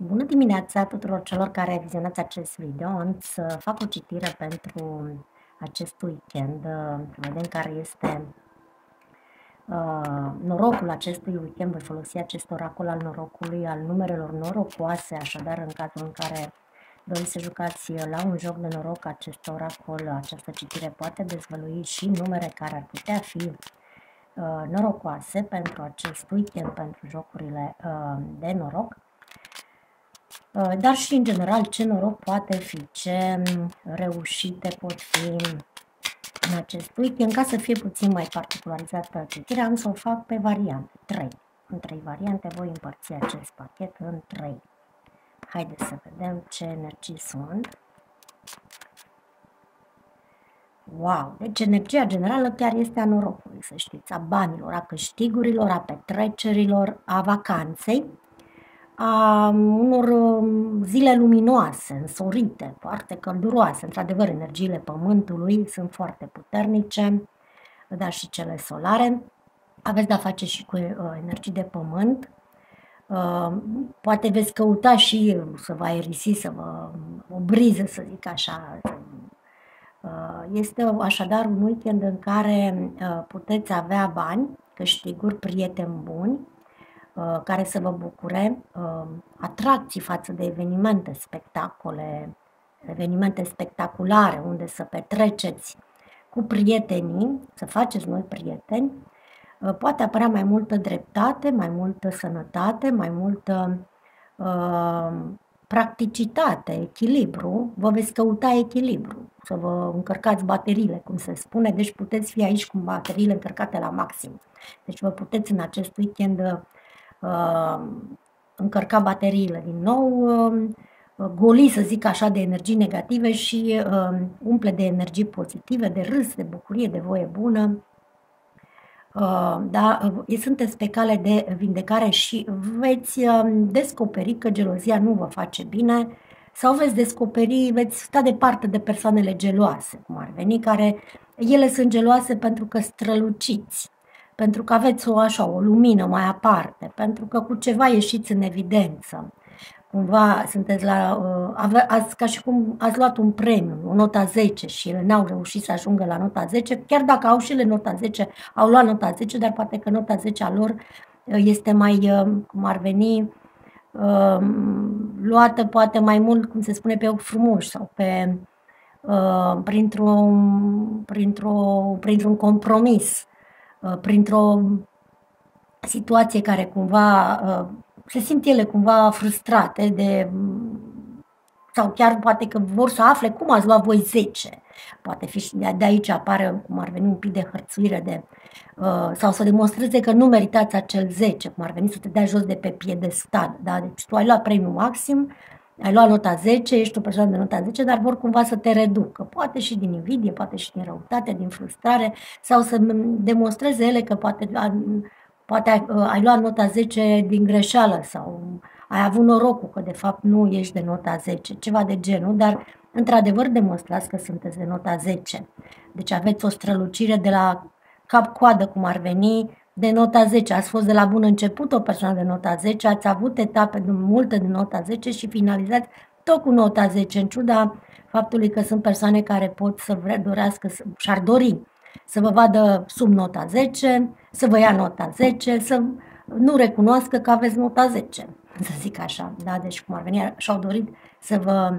Bună dimineața tuturor celor care vizionați acest video. Am să fac o citire pentru acest weekend. Vedem care este uh, norocul acestui weekend. Voi folosi acest oracol al norocului, al numerelor norocoase, așadar în cazul în care doriți să jucați la un joc de noroc, acest oracol, această citire poate dezvălui și numere care ar putea fi uh, norocoase pentru acest weekend, pentru jocurile uh, de noroc. Uh, dar și în general ce noroc poate fi, ce mm, reușite pot fi în acest weekend. Ca să fie puțin mai particularizată citirea, am să o fac pe variante, 3. În 3 variante voi împărți acest pachet în 3. Haideți să vedem ce energii sunt. Wow! Deci energia generală chiar este a norocului, să știți, a banilor, a câștigurilor, a petrecerilor, a vacanței a unor um, zile luminoase, însorite, foarte călduroase. Într-adevăr, energiile pământului sunt foarte puternice, dar și cele solare. Aveți de-a face și cu uh, energii de pământ. Uh, poate veți căuta și să vă aerisi, să vă o briză, să zic așa. Uh, este așadar un weekend în care uh, puteți avea bani, câștiguri, prieteni buni, Uh, care să vă bucure, uh, atracții față de evenimente, spectacole, evenimente spectaculare unde să petreceți cu prietenii, să faceți noi prieteni, uh, poate apărea mai multă dreptate, mai multă sănătate, mai multă uh, practicitate, echilibru, vă veți căuta echilibru, să vă încărcați bateriile, cum se spune, deci puteți fi aici cu bateriile încărcate la maxim. Deci vă puteți în acest weekend uh, încărca bateriile din nou, uh, goli, să zic așa, de energii negative și uh, umple de energii pozitive, de râs, de bucurie, de voie bună. Uh, da, uh, sunteți pe cale de vindecare și veți uh, descoperi că gelozia nu vă face bine sau veți descoperi, veți sta departe de persoanele geloase, cum ar veni, care ele sunt geloase pentru că străluciți pentru că aveți o așa, o lumină mai aparte, pentru că cu ceva ieșiți în evidență. Cumva sunteți la, uh, ave, ați, ca și cum ați luat un premiu, o nota 10 și ele n-au reușit să ajungă la nota 10, chiar dacă au și ele nota 10, au luat nota 10, dar poate că nota 10 a lor uh, este mai, uh, cum ar veni, uh, luată poate mai mult, cum se spune, pe ochi frumoși sau pe, uh, printr-un, printr-o, printr-un compromis Uh, printr-o situație care cumva uh, se simt ele cumva frustrate de sau chiar poate că vor să afle cum ați luat voi 10. Poate fi și de aici apare cum ar veni un pic de hărțuire de, uh, sau să demonstreze că nu meritați acel 10, cum ar veni să te dea jos de pe piedestal. Da? Deci tu ai luat premiul maxim, ai luat nota 10, ești o persoană de nota 10, dar vor cumva să te reducă. Poate și din invidie, poate și din răutate, din frustrare, sau să demonstreze ele că poate, poate ai, ai luat nota 10 din greșeală sau ai avut norocul că de fapt nu ești de nota 10, ceva de genul, dar într-adevăr demonstrați că sunteți de nota 10. Deci aveți o strălucire de la cap-coadă, cum ar veni, de nota 10. Ați fost de la bun început o persoană de nota 10, ați avut etape de multe de nota 10 și finalizați tot cu nota 10, în ciuda faptului că sunt persoane care pot să vre, dorească și-ar dori să vă vadă sub nota 10, să vă ia nota 10, să nu recunoască că aveți nota 10, să zic așa. Da? Deci cum ar veni, și-au dorit să vă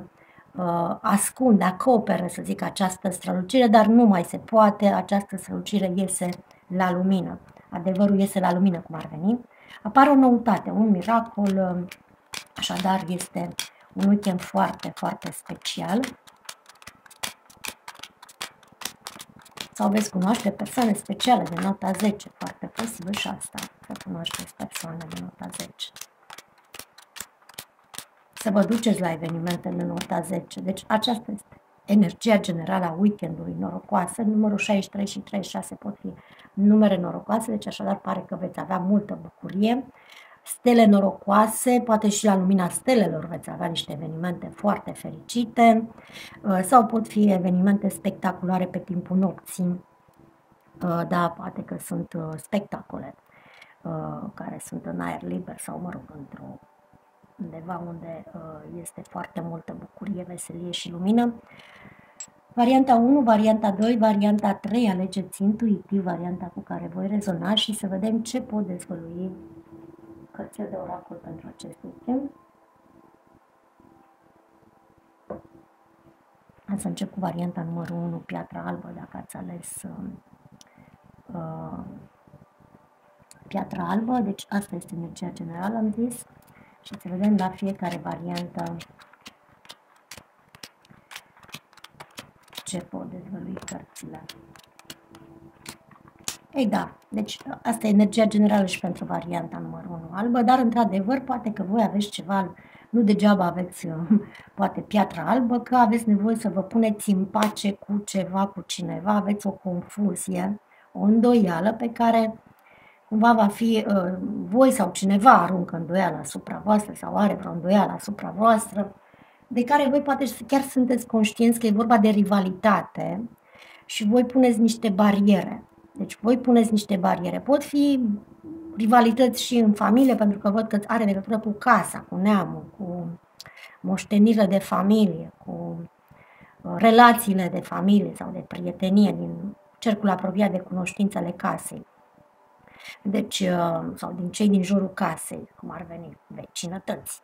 uh, ascunde, acopere, să zic, această strălucire, dar nu mai se poate, această strălucire iese la lumină adevărul iese la lumină, cum ar veni, apare o noutate, un miracol, așadar este un weekend foarte, foarte special. Sau veți cunoaște persoane speciale de nota 10, foarte posibil și asta, să cunoașteți persoane de nota 10. Să vă duceți la evenimente de nota 10. Deci aceasta este energia generală a weekendului norocoasă, numărul 63 și 36 pot fi numere norocoase, deci așadar pare că veți avea multă bucurie. Stele norocoase, poate și la lumina stelelor veți avea niște evenimente foarte fericite uh, sau pot fi evenimente spectaculare pe timpul nopții. Uh, da, poate că sunt uh, spectacole care sunt în aer liber sau, mă rog, într-o undeva unde uh, este foarte multă bucurie, veselie și lumină. Varianta 1, varianta 2, varianta 3, alegeți intuitiv varianta cu care voi rezona și să vedem ce pot dezvălui cărțile de oracol pentru acest weekend. Să încep cu varianta numărul 1, piatra albă, dacă ați ales uh, uh, piatra albă, deci asta este energia generală, am zis, și să vedem la fiecare variantă ce pot dezvălui cărțile. Ei da, deci asta e energia generală și pentru varianta numărul 1 albă, dar într-adevăr poate că voi aveți ceva, nu degeaba aveți poate piatra albă, că aveți nevoie să vă puneți în pace cu ceva, cu cineva, aveți o confuzie, o îndoială pe care cumva va fi uh, voi sau cineva aruncă îndoială asupra voastră sau are vreo îndoială asupra voastră, de care voi poate chiar sunteți conștienți că e vorba de rivalitate și voi puneți niște bariere. Deci voi puneți niște bariere. Pot fi rivalități și în familie, pentru că văd că are legătură cu casa, cu neamul, cu moștenire de familie, cu uh, relațiile de familie sau de prietenie din cercul apropiat de cunoștințele casei. Deci, uh, sau din cei din jurul casei, cum ar veni, vecinătăți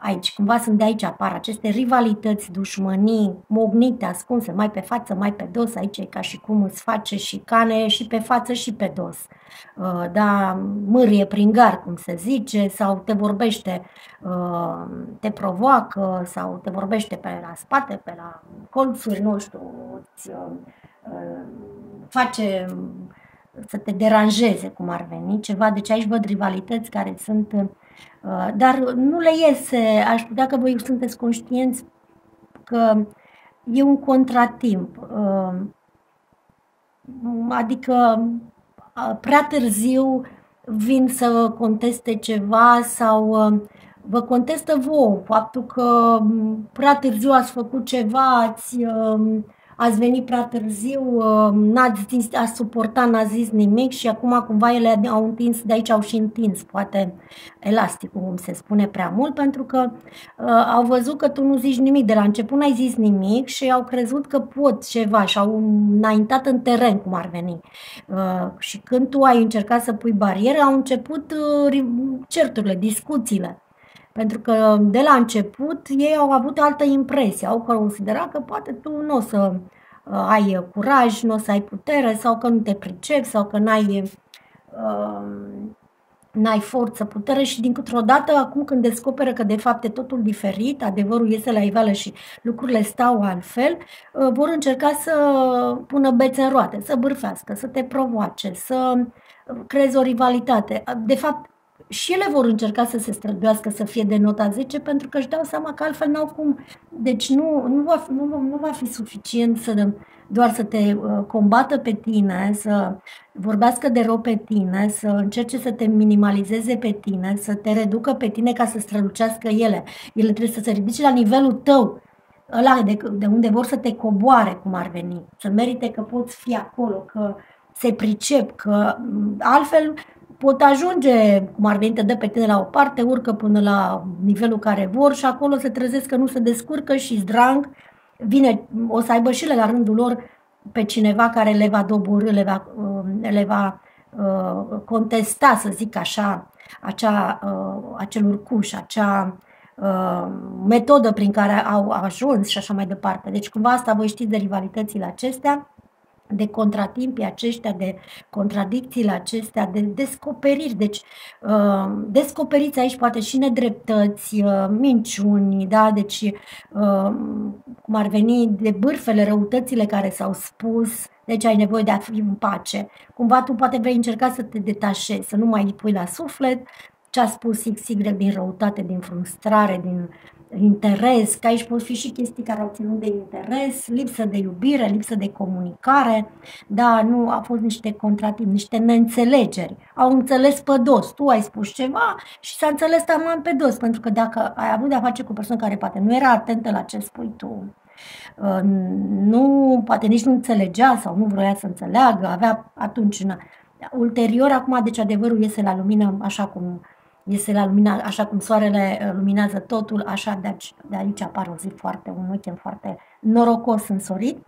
aici. Cumva sunt de aici apar aceste rivalități, dușmănii, mognite, ascunse, mai pe față, mai pe dos. Aici e ca și cum îți face și cane și pe față și pe dos. Uh, da, mârie prin gar, cum se zice, sau te vorbește, uh, te provoacă, sau te vorbește pe la spate, pe la colțuri, nu știu, îți uh, face să te deranjeze, cum ar veni, ceva. Deci aici văd rivalități care sunt Uh, dar nu le iese, aș putea că voi sunteți conștienți că e un contratimp. Uh, adică uh, prea târziu vin să conteste ceva sau vă contestă vouă faptul că prea târziu ați făcut ceva, ați ați venit prea târziu, uh, n-ați zis, ați suportat, n-ați zis nimic și acum cumva ele au întins, de aici au și întins, poate elasticul, cum se spune prea mult, pentru că uh, au văzut că tu nu zici nimic, de la început n-ai zis nimic și au crezut că pot ceva și au înaintat în teren, cum ar veni. Uh, și când tu ai încercat să pui bariere, au început uh, certurile, discuțiile. Pentru că de la început ei au avut altă impresie, au considerat că poate tu nu o să uh, ai curaj, nu o să ai putere sau că nu te pricepi sau că n-ai, uh, n-ai forță, putere și dintr-o dată acum când descoperă că de fapt e totul diferit, adevărul iese la iveală și lucrurile stau altfel, uh, vor încerca să pună bețe în roate, să bârfească, să te provoace, să creezi o rivalitate. De fapt, și ele vor încerca să se străduiască să fie de nota 10 pentru că își dau seama că altfel n-au cum. Deci nu, nu, va, nu, nu va fi suficient să doar să te uh, combată pe tine, să vorbească de rău pe tine, să încerce să te minimalizeze pe tine, să te reducă pe tine ca să strălucească ele. Ele trebuie să se ridice la nivelul tău, ăla de, de unde vor să te coboare, cum ar veni, să merite că poți fi acolo, că se pricep, că altfel pot ajunge, cum ar veni, te dă pe tine la o parte, urcă până la nivelul care vor și acolo se trezesc că nu se descurcă și zdrang, vine, o să aibă și le la rândul lor pe cineva care le va doborâ, le va, uh, le va uh, contesta, să zic așa, acea, uh, acel urcuș, acea uh, metodă prin care au ajuns și așa mai departe. Deci cumva asta voi știți de rivalitățile acestea de contratimpii aceștia, de contradicțiile acestea, de descoperiri. Deci, uh, descoperiți aici poate și nedreptăți, uh, minciuni, da? deci, uh, cum ar veni, de bârfele, răutățile care s-au spus, deci ai nevoie de a fi în pace. Cumva tu poate vei încerca să te detașezi, să nu mai pui la suflet ce a spus XY din răutate, din frustrare, din interes, că aici pot fi și chestii care au ținut de interes, lipsă de iubire, lipsă de comunicare, da, nu, a fost niște contratimp, niște neînțelegeri. Au înțeles pe dos, tu ai spus ceva și s-a înțeles taman pe dos, pentru că dacă ai avut de-a face cu o persoană care poate nu era atentă la ce spui tu, uh, nu, poate nici nu înțelegea sau nu vroia să înțeleagă, avea atunci, ulterior, acum, deci adevărul iese la lumină așa cum este la lumina, așa cum soarele uh, luminează totul, așa de aici, de aici apare o zi foarte, un weekend foarte norocos însorit.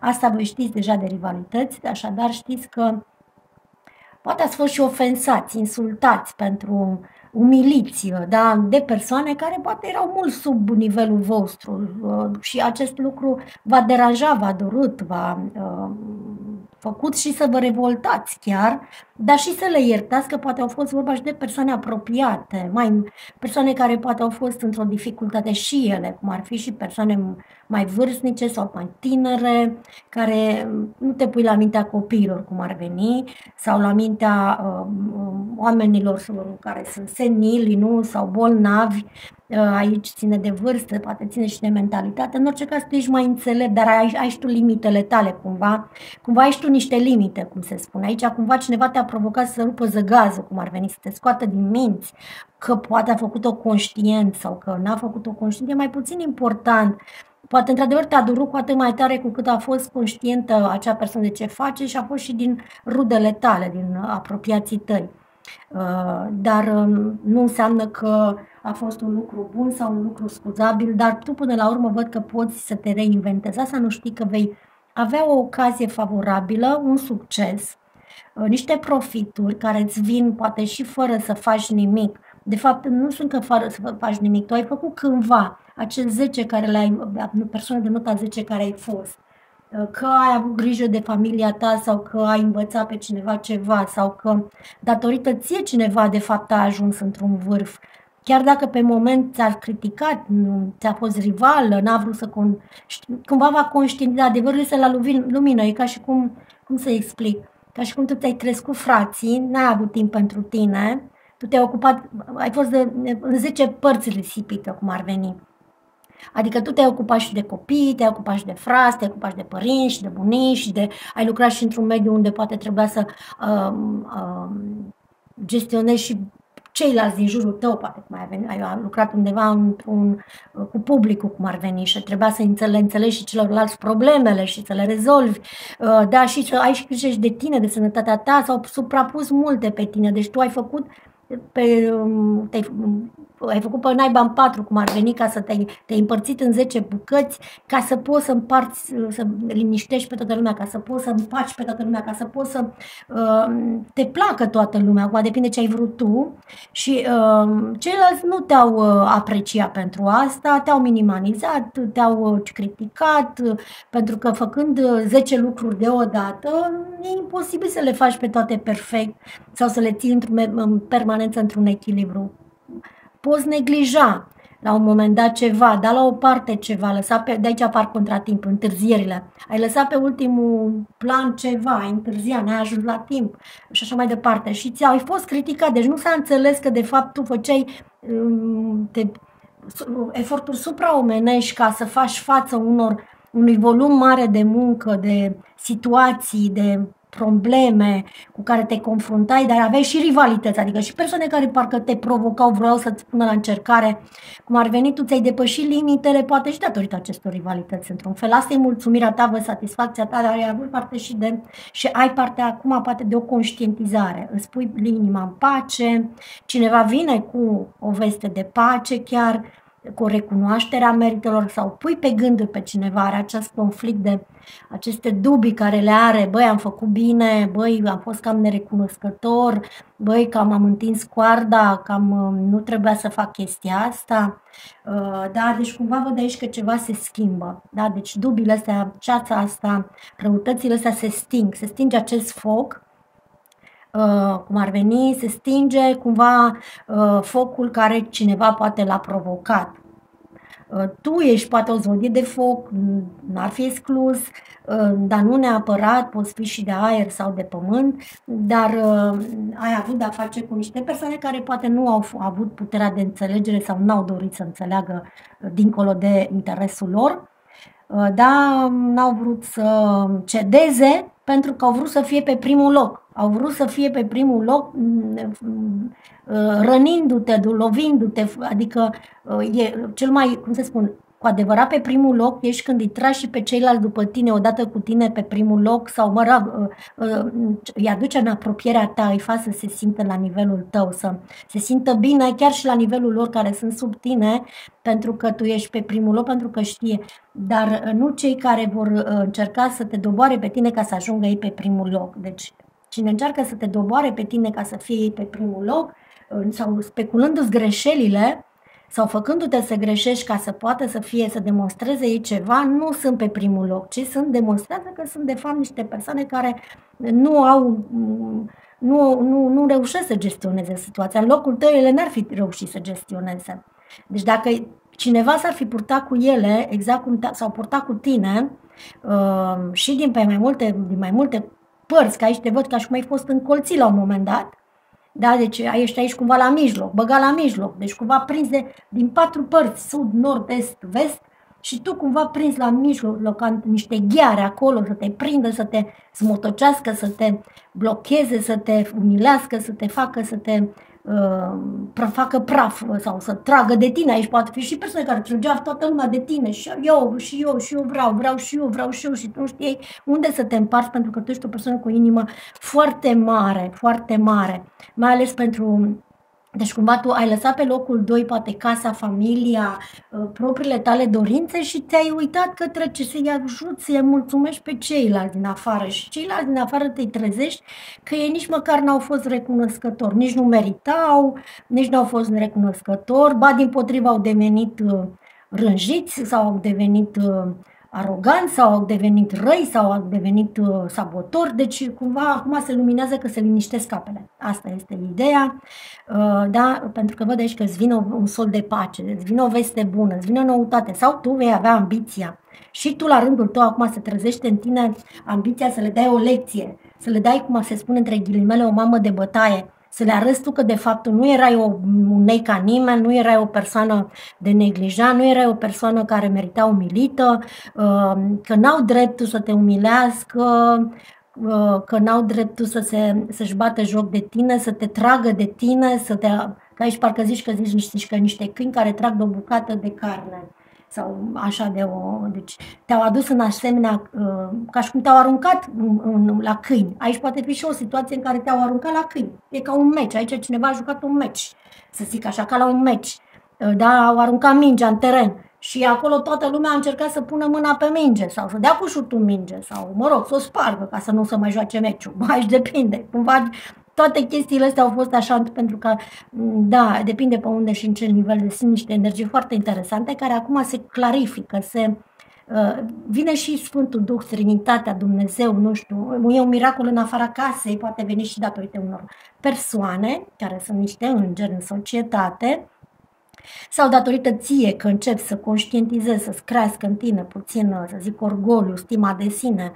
Asta voi știți deja de rivalități, așadar știți că poate ați fost și ofensați, insultați pentru umiliți da, de persoane care poate erau mult sub nivelul vostru uh, și acest lucru va deranja, va dorut, va uh, făcut și să vă revoltați chiar, dar și să le iertați că poate au fost vorba și de persoane apropiate, mai persoane care poate au fost într-o dificultate și ele, cum ar fi și persoane mai vârstnice sau mai tinere, care nu te pui la mintea copiilor cum ar veni, sau la mintea uh, oamenilor care sunt senili, nu, sau bolnavi, uh, aici ține de vârstă, poate ține și de mentalitate. În orice caz, tu ești mai înțelept, dar ai, ai și tu limitele tale, cumva. Cumva ai și tu niște limite, cum se spune. Aici, cumva, cineva te-a provocat să rupă zăgazul, cum ar veni, să te scoată din minți, că poate a făcut-o conștient sau că n-a făcut-o conștient. E mai puțin important Poate într-adevăr te-a durut cu atât mai tare cu cât a fost conștientă acea persoană de ce face și a fost și din rudele tale, din apropiații tăi. Uh, dar um, nu înseamnă că a fost un lucru bun sau un lucru scuzabil, dar tu până la urmă văd că poți să te reinventezi. Asta nu știi că vei avea o ocazie favorabilă, un succes, uh, niște profituri care îți vin poate și fără să faci nimic. De fapt, nu sunt că fără să faci nimic, tu ai făcut cândva acel 10 care l-ai, persoană de nota 10 care ai fost. Că ai avut grijă de familia ta sau că ai învățat pe cineva ceva sau că datorită ție cineva de fapt a ajuns într-un vârf. Chiar dacă pe moment ți-a criticat, nu, ți-a fost rivală, n-a vrut să... Con... Cumva va conștientiza, adevărul este la lumină, e ca și cum, cum să explic, ca și cum tu te-ai crescut frații, n-ai avut timp pentru tine, tu te-ai ocupat, ai fost de, în 10 părți risipită, cum ar veni. Adică tu te-ai ocupat și de copii, te-ai ocupat și de frați, te-ai ocupat și de părinți, și de bunici, și de, ai lucrat și într-un mediu unde poate trebuia să uh, uh, gestionezi și ceilalți din jurul tău, poate cum ai, venit, ai lucrat undeva într-un, cu publicul, cum ar veni, și trebuia să înțele, înțelegi și celorlalți problemele și să le rezolvi, uh, da, și să ai și grijă de tine, de sănătatea ta, s-au suprapus multe pe tine, deci tu ai făcut pe, um, te ai făcut pe naiba în patru, cum ar veni, ca să te-ai, te împărțit în 10 bucăți, ca să poți să împarți, să liniștești pe toată lumea, ca să poți să împaci pe toată lumea, ca să poți să uh, te placă toată lumea, acum depinde ce ai vrut tu și uh, ceilalți nu te-au uh, apreciat pentru asta, te-au minimalizat, te-au uh, criticat, uh, pentru că făcând 10 uh, lucruri deodată, e imposibil să le faci pe toate perfect sau să le ții într-un, permanență într-un echilibru poți neglija la un moment dat ceva, da la o parte ceva, lăsa pe, de aici apar contratimp, întârzierile. Ai lăsat pe ultimul plan ceva, ai întârziat, n-ai ajuns la timp și așa mai departe. Și ți-ai fost criticat, deci nu s-a înțeles că de fapt tu făceai um, te, eforturi supraomenești ca să faci față unor unui volum mare de muncă, de situații, de probleme cu care te confruntai, dar aveai și rivalități, adică și persoane care parcă te provocau, vreau să-ți pună la încercare, cum ar veni, tu ți-ai depășit limitele, poate și datorită acestor rivalități, într-un fel. Asta e mulțumirea ta, vă satisfacția ta, dar ai avut parte și de, și ai parte acum poate de o conștientizare. Îți pui inima în pace, cineva vine cu o veste de pace chiar, cu recunoașterea meritelor sau pui pe gânduri pe cineva, are acest conflict de aceste dubii care le are, băi, am făcut bine, băi, am fost cam nerecunoscător, băi, cam am întins coarda, cam uh, nu trebuia să fac chestia asta. Uh, da, deci cumva văd aici că ceva se schimbă. Da, deci dubiile astea, ceața asta, răutățile astea se sting, se stinge acest foc Uh, cum ar veni, se stinge cumva uh, focul care cineva poate l-a provocat. Uh, tu ești poate o zodie de foc, n-ar fi exclus, dar nu neapărat, poți fi și de aer sau de pământ, dar ai avut de-a face cu niște persoane care poate nu au avut puterea de înțelegere sau n-au dorit să înțeleagă dincolo de interesul lor, dar n-au vrut să cedeze pentru că au vrut să fie pe primul loc au vrut să fie pe primul loc mm, mm, uh, rănindu-te, lovindu-te, adică uh, e cel mai, cum să spun, cu adevărat pe primul loc ești când îi tragi și pe ceilalți după tine, odată cu tine pe primul loc sau, mă rog, uh, uh, îi aduce în apropierea ta, îi faci să se simtă la nivelul tău, să se simtă bine chiar și la nivelul lor care sunt sub tine, pentru că tu ești pe primul loc, pentru că știe, dar uh, nu cei care vor încerca să te doboare pe tine ca să ajungă ei pe primul loc. Deci, cine încearcă să te doboare pe tine ca să fie ei pe primul loc, sau speculându-ți greșelile, sau făcându-te să greșești ca să poată să fie, să demonstreze ei ceva, nu sunt pe primul loc, ci sunt, demonstrează că sunt de fapt niște persoane care nu au, nu, nu, nu reușesc să gestioneze situația. În locul tău ele n-ar fi reușit să gestioneze. Deci dacă cineva s-ar fi purtat cu ele, exact cum s-au purtat cu tine, uh, și din, pe mai multe, din mai multe părți, că aici te văd ca și cum ai fost încolțit la un moment dat, da? Deci ești aici cumva la mijloc, băga la mijloc, deci cumva prins de, din patru părți, sud, nord, est, vest, și tu cumva prins la mijloc, ca niște gheare acolo, să te prindă, să te smotocească, să te blocheze, să te umilească, să te facă să te uh, facă praf sau să tragă de tine. Aici poate fi și persoane care trăgeau toată lumea de tine și eu, și eu, și eu vreau, vreau și eu, vreau și eu și tu nu știi unde să te împarți pentru că tu ești o persoană cu o inimă foarte mare, foarte mare, mai ales pentru deci cumva tu ai lăsat pe locul 2 poate casa, familia, uh, propriile tale dorințe și te-ai uitat către ce să-i ajut, să-i mulțumești pe ceilalți din afară. Și ceilalți din afară te trezești că ei nici măcar n-au fost recunoscători, nici nu meritau, nici n-au fost recunoscători, ba din potriva au devenit uh, rânjiți sau au devenit uh, aroganți sau au devenit răi sau au devenit uh, sabotori, deci cumva acum se luminează că se liniștesc apele. Asta este ideea, uh, da? pentru că văd aici că îți vine un sol de pace, îți vine o veste bună, îți vine o noutate sau tu vei avea ambiția și tu la rândul tău acum se trezește în tine ambiția să le dai o lecție, să le dai, cum se spune între ghilimele, o mamă de bătaie, să le arăți tu că de fapt nu erai o, un nei ca nimeni, nu erai o persoană de neglijat, nu erai o persoană care merita umilită, uh, că n-au dreptul să te umilească, uh, că n-au dreptul să se, să-și bată joc de tine, să te tragă de tine, să te... Că aici parcă zici că zici niște, că niște câini care trag de o bucată de carne sau așa de o... Deci te-au adus în asemenea, uh, ca și cum te-au aruncat în, în, la câini. Aici poate fi și o situație în care te-au aruncat la câini. E ca un meci, aici cineva a jucat un meci, să zic așa, ca la un meci. Uh, da, au aruncat mingea în teren și acolo toată lumea a încercat să pună mâna pe minge sau să dea cu șutul minge sau, mă rog, să o spargă ca să nu se mai joace meciul. Aici depinde. Cumva toate chestiile astea au fost așa pentru că, da, depinde pe unde și în ce nivel, sunt niște energii foarte interesante care acum se clarifică, se uh, vine și Sfântul Duh, Trinitatea, Dumnezeu, nu știu, e un miracol în afara casei, poate veni și datorită unor persoane care sunt niște îngeri în societate, sau datorită ție că începi să conștientizezi, să-ți crească în tine puțin, să zic, orgoliu, stima de sine,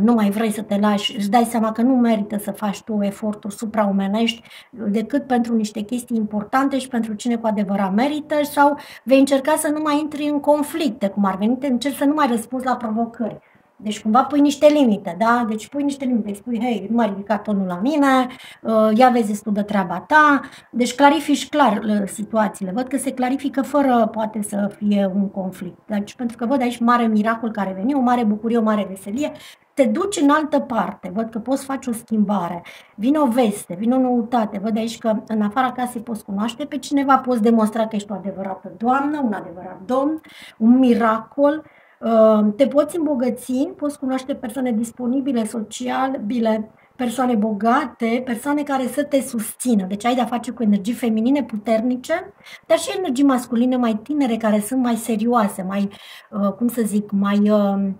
nu mai vrei să te lași, îți dai seama că nu merită să faci tu eforturi supraomenești decât pentru niște chestii importante și pentru cine cu adevărat merită sau vei încerca să nu mai intri în conflicte, cum ar veni, încerci să nu mai răspunzi la provocări. Deci cumva pui niște limite, da? Deci pui niște limite, îi spui, hei, nu mai ridica tonul la mine, uh, ia vezi destul de treaba ta, deci clarifici clar uh, situațiile. Văd că se clarifică fără poate să fie un conflict. Deci pentru că văd aici mare miracol care veni, o mare bucurie, o mare veselie, te duci în altă parte, văd că poți face o schimbare, vine o veste, vine o noutate, văd aici că în afara casei poți cunoaște pe cineva, poți demonstra că ești o adevărată doamnă, un adevărat domn, un miracol, te poți îmbogăți, poți cunoaște persoane disponibile, sociabile, persoane bogate, persoane care să te susțină. Deci ai de-a face cu energii feminine puternice, dar și energii masculine mai tinere, care sunt mai serioase, mai, uh, cum să zic, mai uh, uh,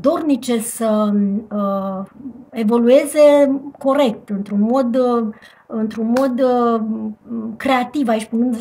dornice să evolueze corect, într-un mod într-un mod uh, creativ, aici punând,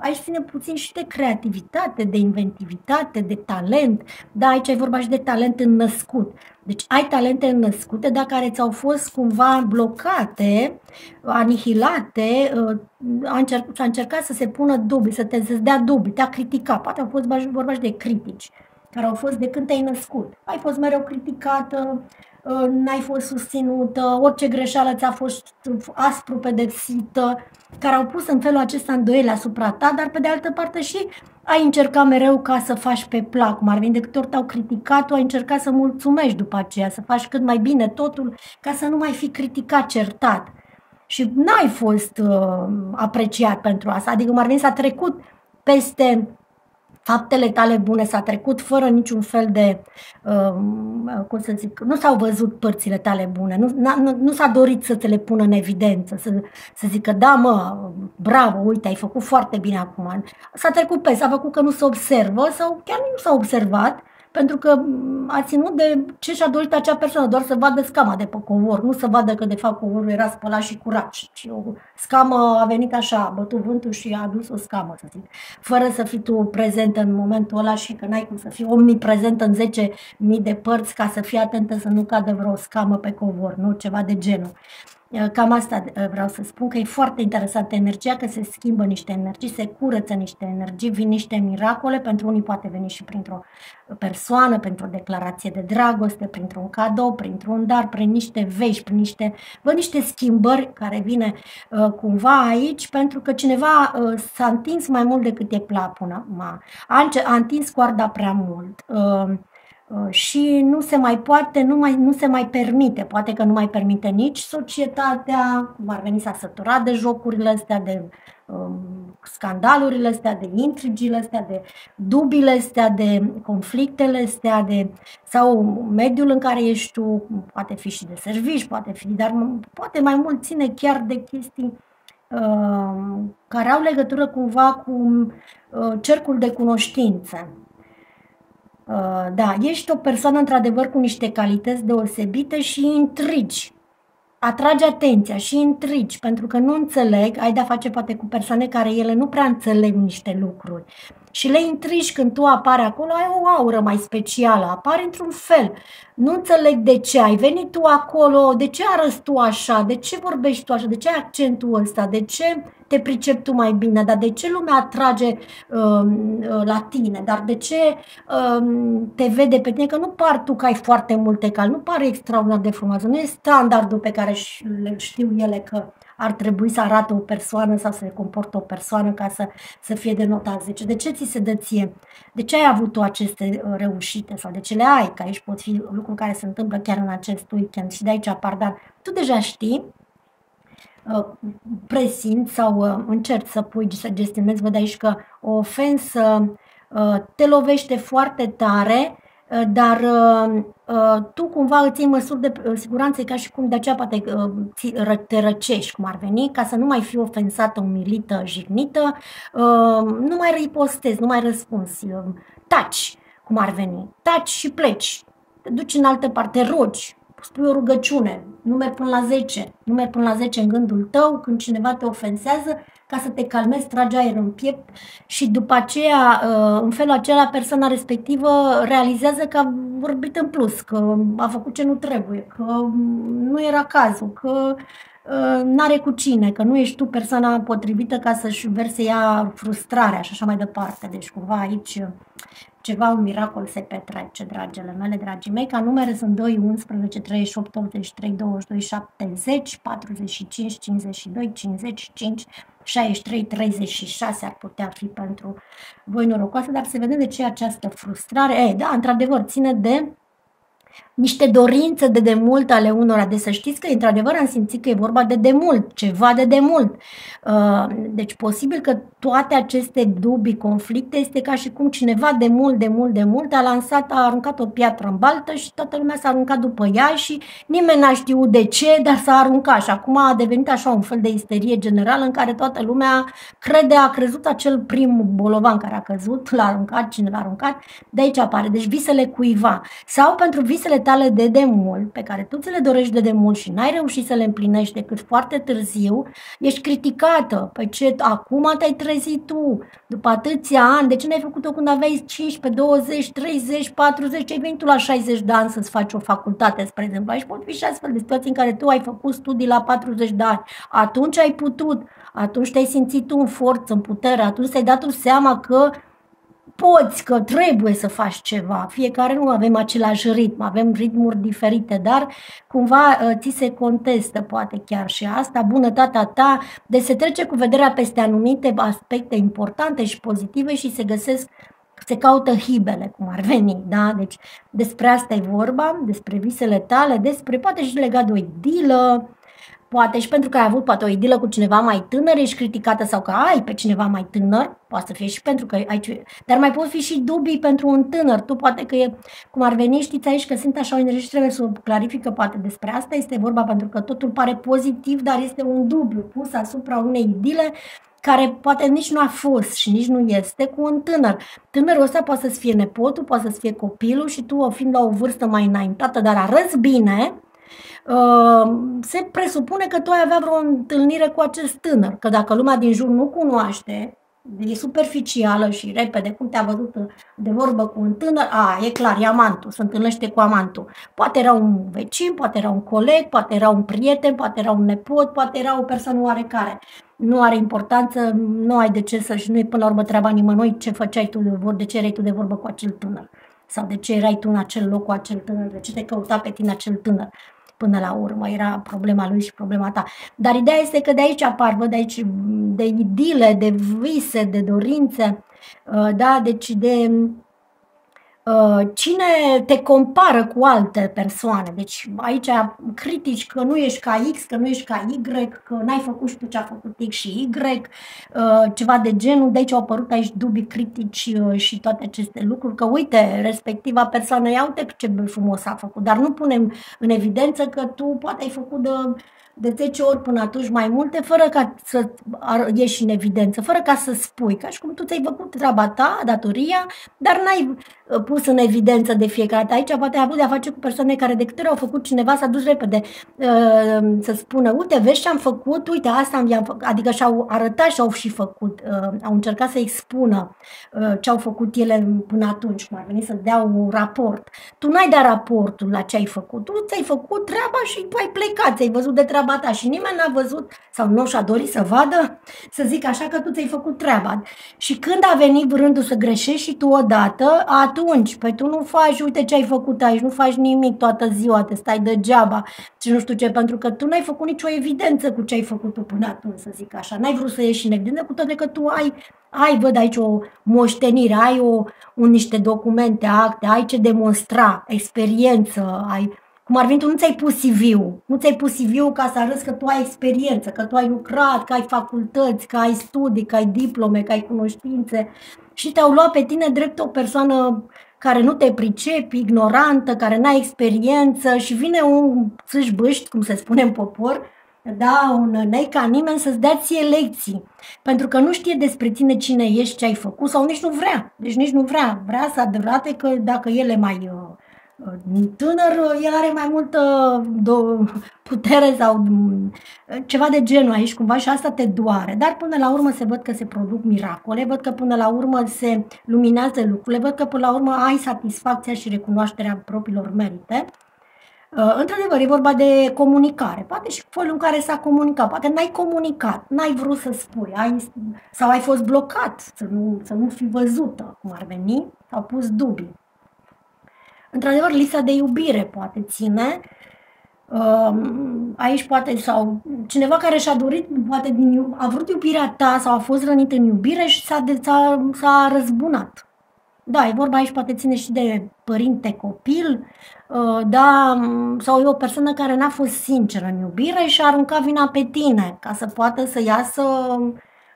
aici ține puțin și de creativitate, de inventivitate, de talent. Da, aici ai vorba și de talent înnăscut. Deci ai talente înnăscute, dar care ți-au fost cumva blocate, anihilate, uh, a, încerc, a încercat să se pună dubii, să te să dea dubii, te-a criticat. Poate au fost vorba și de critici care au fost de când te-ai născut. Ai fost mereu criticată, Uh, n-ai fost susținută, orice greșeală ți-a fost aspru pedepsită, care au pus în felul acesta îndoieli asupra ta, dar pe de altă parte și ai încercat mereu ca să faci pe plac, cum ar veni de câte ori te-au criticat, tu ai încercat să mulțumești după aceea, să faci cât mai bine totul, ca să nu mai fi criticat, certat. Și n-ai fost uh, apreciat pentru asta, adică cum ar veni s-a trecut peste faptele tale bune, s-a trecut fără niciun fel de, uh, cum să zic, nu s-au văzut părțile tale bune, nu, nu, nu s-a dorit să te le pună în evidență, să, să zică, da mă, bravo, uite, ai făcut foarte bine acum. S-a trecut pe, s-a făcut că nu se observă sau chiar nu s-a observat pentru că a ținut de ce și-a dorit acea persoană, doar să vadă scama de pe covor, nu să vadă că de fapt covorul era spălat și curat. Și o scamă a venit așa, a bătut vântul și a adus o scamă, să zic. Fără să fii tu prezent în momentul ăla și că n-ai cum să fii omniprezent în 10.000 de părți ca să fii atentă să nu cadă vreo scamă pe covor, nu? Ceva de genul. Eh, cam asta eh, vreau să spun, că e foarte interesantă energia, că se schimbă niște energii, se curăță niște energii, vin niște miracole, pentru unii poate veni și printr-o persoană, printr-o declarație de dragoste, printr-un cadou, printr-un dar, prin niște vești, prin niște, bă, niște schimbări care vine uh, cumva aici, pentru că cineva uh, s-a întins mai mult decât e plapuna, a, a întins coarda prea mult. Uh, Uh, și nu se mai poate, nu, mai, nu se mai permite, poate că nu mai permite nici societatea, cum ar veni s-a săturat de jocurile astea, de um, scandalurile astea, de intrigile astea, de dubile astea, de conflictele astea, de, sau mediul în care ești tu, poate fi și de servici, poate fi, dar poate mai mult ține chiar de chestii uh, care au legătură cumva cu uh, cercul de cunoștințe. Uh, da, ești o persoană într-adevăr cu niște calități deosebite și intrigi. Atragi atenția și intrigi, pentru că nu înțeleg, ai de-a face poate cu persoane care ele nu prea înțeleg niște lucruri. Și le intrigi când tu apari acolo, ai o aură mai specială, apari într-un fel. Nu înțeleg de ce. Ai venit tu acolo, de ce arăți tu așa, de ce vorbești tu așa, de ce ai accentul ăsta, de ce te pricepi tu mai bine, dar de ce lumea atrage uh, la tine, dar de ce uh, te vede pe tine, că nu par tu că ai foarte multe cal, nu pare extraordinar de frumoasă, nu e standardul pe care le știu ele că ar trebui să arate o persoană sau să se comportă o persoană ca să, să fie de nota 10. De ce ți se dă ție? De ce ai avut tu aceste uh, reușite sau de ce le ai? Că aici pot fi lucruri care se întâmplă chiar în acest weekend și de aici apar, dar tu deja știi uh, presimt sau uh, încerci să pui, să gestionezi, văd aici că o ofensă te lovește foarte tare Uh, dar uh, uh, tu cumva îți iei măsuri de siguranță, ca și cum de aceea poate te răcești, cum ar veni, ca să nu mai fii ofensată, umilită, jignită, nu mai ripostezi, nu mai răspunzi, taci, cum ar veni, taci și pleci, te duci în altă parte, rogi, spui o rugăciune, nu merg până la 10, nu merg până la 10 în gândul tău, când cineva te ofensează, ca să te calmezi, tragi aer în piept și după aceea, uh, în felul acela, persoana respectivă realizează că a vorbit în plus, că a făcut ce nu trebuie, că nu era cazul, că uh, n-are cu cine, că nu ești tu persoana potrivită ca să-și verse ea frustrarea și așa mai departe. Deci cumva aici ceva, un miracol se petrece, dragile mele, dragii mei, ca numere sunt 2, 11, 38, 83, 22, 70, 45, 52, 55, 63, 36 ar putea fi pentru voi norocoase, dar se vede de ce această frustrare. E, da, într-adevăr, ține de niște dorințe de demult ale unora, de să știți că într-adevăr am simțit că e vorba de demult, ceva de demult. Uh, deci posibil că toate aceste dubii, conflicte, este ca și cum cineva de mult, de mult, de mult a lansat, a aruncat o piatră în baltă și toată lumea s-a aruncat după ea și nimeni n-a știut de ce, dar s-a aruncat și acum a devenit așa un fel de isterie generală în care toată lumea crede, a crezut acel prim bolovan care a căzut, l-a aruncat, cine l-a aruncat, de aici apare. Deci visele cuiva. Sau pentru visele tale de demult, pe care tu ți le dorești de demult și n-ai reușit să le împlinești decât foarte târziu, ești criticată. Păi ce, acum te-ai trezit tu, după atâția ani, de ce n-ai făcut-o când aveai 15, 20, 30, 40, ai venit tu la 60 de ani să-ți faci o facultate, spre exemplu. Aici pot fi și astfel de situații în care tu ai făcut studii la 40 de ani. Atunci ai putut, atunci te-ai simțit tu în forță, în putere, atunci ți-ai dat tu seama că poți, că trebuie să faci ceva. Fiecare nu avem același ritm, avem ritmuri diferite, dar cumva ă, ți se contestă poate chiar și asta, bunătatea ta, de se trece cu vederea peste anumite aspecte importante și pozitive și se găsesc se caută hibele, cum ar veni, da? Deci despre asta e vorba, despre visele tale, despre poate și legat de o idilă, poate și pentru că ai avut poate o idilă cu cineva mai tânăr, ești criticată sau că ai pe cineva mai tânăr, poate să fie și pentru că ai... Dar mai pot fi și dubii pentru un tânăr. Tu poate că e, cum ar veni, știți aici că sunt așa o energie și trebuie să o clarifică poate despre asta. Este vorba pentru că totul pare pozitiv, dar este un dubiu pus asupra unei idile care poate nici nu a fost și nici nu este cu un tânăr. Tânărul ăsta poate să fie nepotul, poate să fie copilul și tu, o fiind la o vârstă mai înaintată, dar arăți bine, uh, se presupune că tu ai avea vreo întâlnire cu acest tânăr. Că dacă lumea din jur nu cunoaște, e superficială și repede, cum te-a văzut de vorbă cu un tânăr, a, e clar, e amantul, se întâlnește cu amantul. Poate era un vecin, poate era un coleg, poate era un prieten, poate era un nepot, poate era o persoană oarecare nu are importanță, nu ai de ce să și nu e până la urmă treaba nimănui ce făceai tu de vorbă, de ce erai tu de vorbă cu acel tânăr sau de ce erai tu în acel loc cu acel tânăr, de ce te căuta pe tine acel tânăr. Până la urmă era problema lui și problema ta. Dar ideea este că de aici apar, văd aici de idile, de vise, de dorințe, uh, da, deci de Uh, cine te compară cu alte persoane. Deci aici critici că nu ești ca X, că nu ești ca Y, că n-ai făcut și tu ce a făcut X și Y, uh, ceva de genul. De aici au apărut aici dubii critici uh, și toate aceste lucruri, că uite, respectiva persoană, ia uite ce frumos a făcut, dar nu punem în evidență că tu poate ai făcut de de 10 ori până atunci mai multe, fără ca să ieși în evidență, fără ca să spui, ca și cum tu ți-ai făcut treaba ta, datoria, dar n-ai uh, pus în evidență de fiecare dată. Aici poate ai avut de-a face cu persoane care de câte ori au făcut cineva s-a dus repede uh, să spună, uite, vezi ce am făcut, uite, asta am făcut, adică și-au arătat și au și făcut, uh, au încercat să expună ce au făcut ele până atunci, cum ar veni să dea un raport. Tu n-ai dat raportul la ce ai făcut, tu ți-ai făcut treaba și tu ai plecat, ți-ai văzut de treaba treaba ta și nimeni n-a văzut sau nu și-a dorit să vadă, să zic așa că tu ți-ai făcut treaba. Și când a venit rândul să greșești și tu odată, atunci, pe tu nu faci, uite ce ai făcut aici, nu faci nimic toată ziua, te stai degeaba și nu știu ce, pentru că tu n-ai făcut nicio evidență cu ce ai făcut tu până atunci, să zic așa. N-ai vrut să ieși în evidență cu toate că tu ai ai, văd aici o moștenire, ai o, un, niște documente, acte, ai ce demonstra, experiență, ai cum ar veni, tu nu ți-ai pus CV-ul. Nu ți-ai pus CV-ul ca să arăți că tu ai experiență, că tu ai lucrat, că ai facultăți, că ai studii, că ai diplome, că ai cunoștințe și te-au luat pe tine drept o persoană care nu te pricepi, ignorantă, care n-ai experiență și vine un bâști, cum se spune în popor, da, un nei ca nimeni să-ți dea ție lecții. Pentru că nu știe despre tine cine ești, ce ai făcut sau nici nu vrea. Deci nici nu vrea. Vrea să adevărate că dacă el e mai uh, tânăr, el are mai multă putere sau ceva de genul aici cumva și asta te doare. Dar până la urmă se văd că se produc miracole, văd că până la urmă se luminează lucrurile, văd că până la urmă ai satisfacția și recunoașterea propriilor merite. Uh, într-adevăr, e vorba de comunicare. Poate și felul în care s-a comunicat. Poate n-ai comunicat, n-ai vrut să spui, ai, sau ai fost blocat să nu, să nu fi văzută cum ar veni, sau pus dubii. Într-adevăr, lista de iubire poate ține. Um, aici poate, sau cineva care și-a dorit, poate din, a vrut iubirea ta sau a fost rănit în iubire și s-a, s-a, s-a răzbunat. Da, e vorba aici poate ține și de părinte copil, uh, da, sau e o persoană care n-a fost sinceră în iubire și a aruncat vina pe tine ca să poată să iasă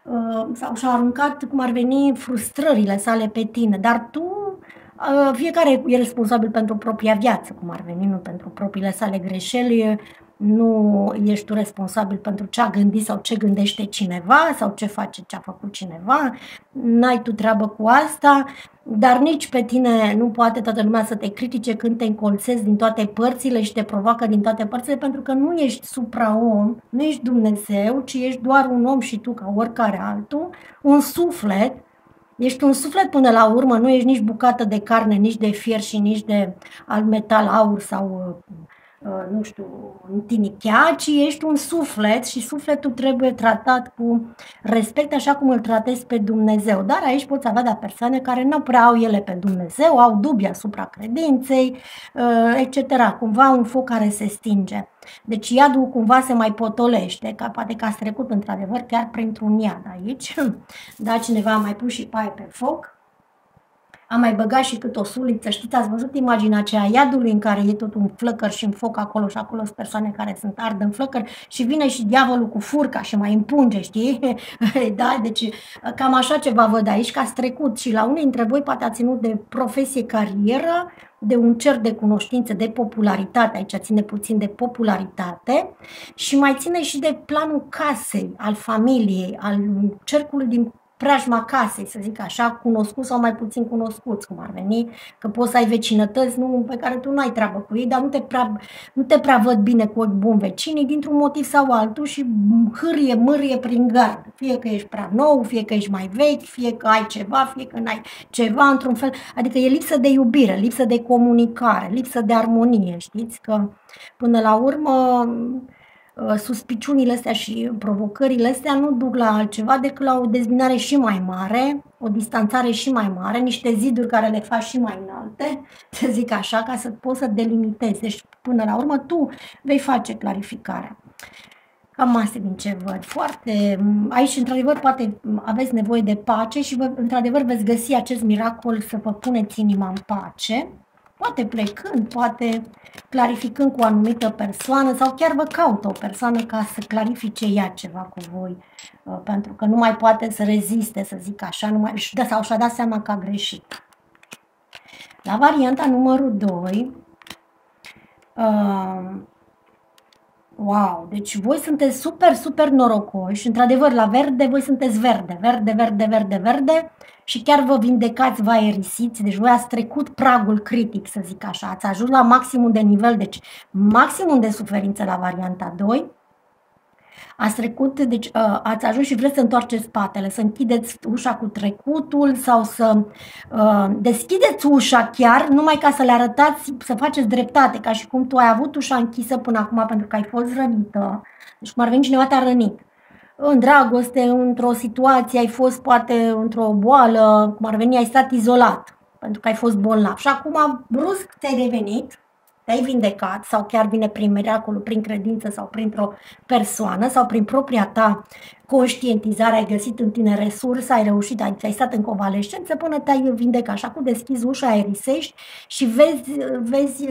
uh, sau și-a aruncat, cum ar veni, frustrările sale pe tine, dar tu Uh, fiecare e responsabil pentru propria viață, cum ar veni, nu pentru propriile sale greșeli. Nu ești tu responsabil pentru ce a gândit sau ce gândește cineva sau ce face ce a făcut cineva. N-ai tu treabă cu asta, dar nici pe tine nu poate toată lumea să te critique când te încolțezi din toate părțile și te provoacă din toate părțile, pentru că nu ești supraom, nu ești Dumnezeu, ci ești doar un om și tu ca oricare altul, un suflet Ești un suflet până la urmă, nu ești nici bucată de carne, nici de fier și nici de al metal, aur sau uh, nu știu, un tinichea, ci ești un suflet și sufletul trebuie tratat cu respect așa cum îl tratezi pe Dumnezeu. Dar aici poți avea de persoane care nu prea au ele pe Dumnezeu, au dubii asupra credinței, uh, etc. Cumva un foc care se stinge. Deci iadul cumva se mai potolește, ca poate că ați trecut într-adevăr chiar printr-un iad aici. Da, cineva a mai pus și paie pe foc am mai băgat și cât o suliță, știți, ați văzut imaginea aceea iadului în care e tot un flăcăr și în foc acolo și acolo sunt persoane care sunt ard în flăcăr și vine și diavolul cu furca și mai împunge, știi? da, deci cam așa ceva văd aici, că ați trecut și la unii dintre voi poate ați ținut de profesie, carieră, de un cer de cunoștințe, de popularitate, aici ține puțin de popularitate și mai ține și de planul casei, al familiei, al cercului din preajma casei, să zic așa, cunoscut sau mai puțin cunoscuți, cum ar veni, că poți să ai vecinătăți nu, pe care tu nu ai treabă cu ei, dar nu te, prea, nu te prea văd bine cu ochi bun vecinii dintr-un motiv sau altul și hârie, mârie prin gard. Fie că ești prea nou, fie că ești mai vechi, fie că ai ceva, fie că n-ai ceva, într-un fel. Adică e lipsă de iubire, lipsă de comunicare, lipsă de armonie, știți? Că până la urmă Uh, suspiciunile astea și provocările astea nu duc la altceva decât la o dezbinare și mai mare, o distanțare și mai mare, niște ziduri care le faci și mai înalte, să zic așa, ca să poți să delimitezi. Deci, până la urmă, tu vei face clarificarea. Cam asta din ce văd. Foarte, aici, într-adevăr, poate aveți nevoie de pace și, vă, într-adevăr, veți găsi acest miracol să vă puneți inima în pace poate plecând, poate clarificând cu o anumită persoană sau chiar vă caută o persoană ca să clarifice ea ceva cu voi, uh, pentru că nu mai poate să reziste, să zic așa, nu mai, sau și-a dat seama că a greșit. La varianta numărul 2, uh, Wow, deci voi sunteți super, super norocoși. Într-adevăr, la verde, voi sunteți verde, verde, verde, verde, verde. Și chiar vă vindecați, vă aerisiți, deci voi ați trecut pragul critic, să zic așa, ați ajuns la maximum de nivel, deci maximum de suferință la varianta 2, ați trecut, deci uh, ați ajuns și vreți să întoarceți spatele, să închideți ușa cu trecutul sau să uh, deschideți ușa chiar, numai ca să le arătați, să faceți dreptate, ca și cum tu ai avut ușa închisă până acum pentru că ai fost rănită, deci cum ar veni cineva te-a rănit. În dragoste, într-o situație, ai fost poate într-o boală, cum ar veni, ai stat izolat pentru că ai fost bolnav. Și acum brusc te-ai revenit te-ai vindecat sau chiar vine prin miracolul, prin credință sau printr-o persoană sau prin propria ta conștientizare, ai găsit în tine resurse, ai reușit, ai, ai stat în convalescență până te-ai vindecat. Și acum deschizi ușa, aerisești și vezi, vezi,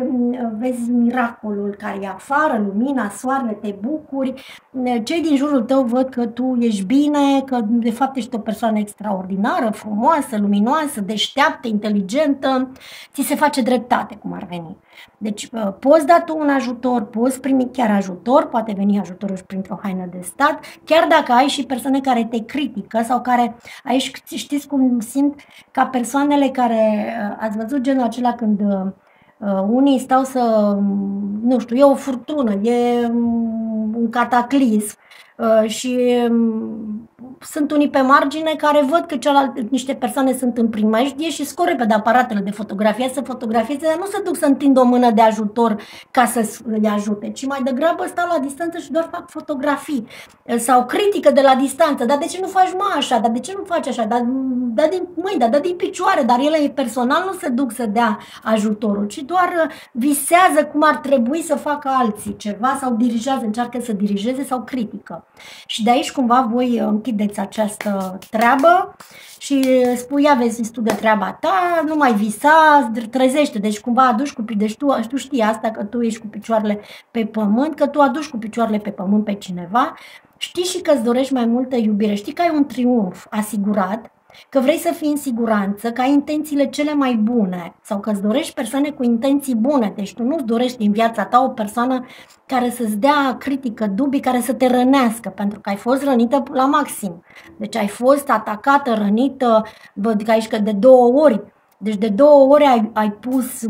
vezi miracolul care e afară, lumina, soarele, te bucuri. Cei din jurul tău văd că tu ești bine, că de fapt ești o persoană extraordinară, frumoasă, luminoasă, deșteaptă, inteligentă, ți se face dreptate, cum ar veni. Deci uh, poți da tu un ajutor, poți primi chiar ajutor, poate veni ajutorul și printr-o haină de stat, chiar dacă ai și persoane care te critică sau care, aici știți cum simt, ca persoanele care, uh, ați văzut genul acela când uh, unii stau să, nu știu, e o furtună, e un cataclism Uh, și um, sunt unii pe margine care văd că celelalte, niște persoane sunt în primejdie și scoră pe de aparatele de fotografie să fotografieze, dar nu se duc să întindă o mână de ajutor ca să le ajute, ci mai degrabă stau la distanță și doar fac fotografii uh, sau critică de la distanță. Dar de ce nu faci mă așa? Dar de ce nu faci așa? Dar da din mâini, dar da din picioare, dar ele personal nu se duc să dea ajutorul, ci doar uh, visează cum ar trebui să facă alții ceva sau dirigează, încearcă să dirigeze sau critică. Și de aici cumva voi închideți această treabă și spui, ia vezi tu de treaba ta, nu mai visa, trezește, deci cumva aduci cu deci tu, tu știi asta că tu ești cu picioarele pe pământ, că tu aduci cu picioarele pe pământ pe cineva, știi și că îți dorești mai multă iubire, știi că ai un triumf asigurat că vrei să fii în siguranță, că ai intențiile cele mai bune sau că îți dorești persoane cu intenții bune. Deci tu nu-ți dorești în viața ta o persoană care să-ți dea critică, dubii, care să te rănească, pentru că ai fost rănită la maxim. Deci ai fost atacată, rănită, văd că aici că de două ori deci de două ori ai, ai pus,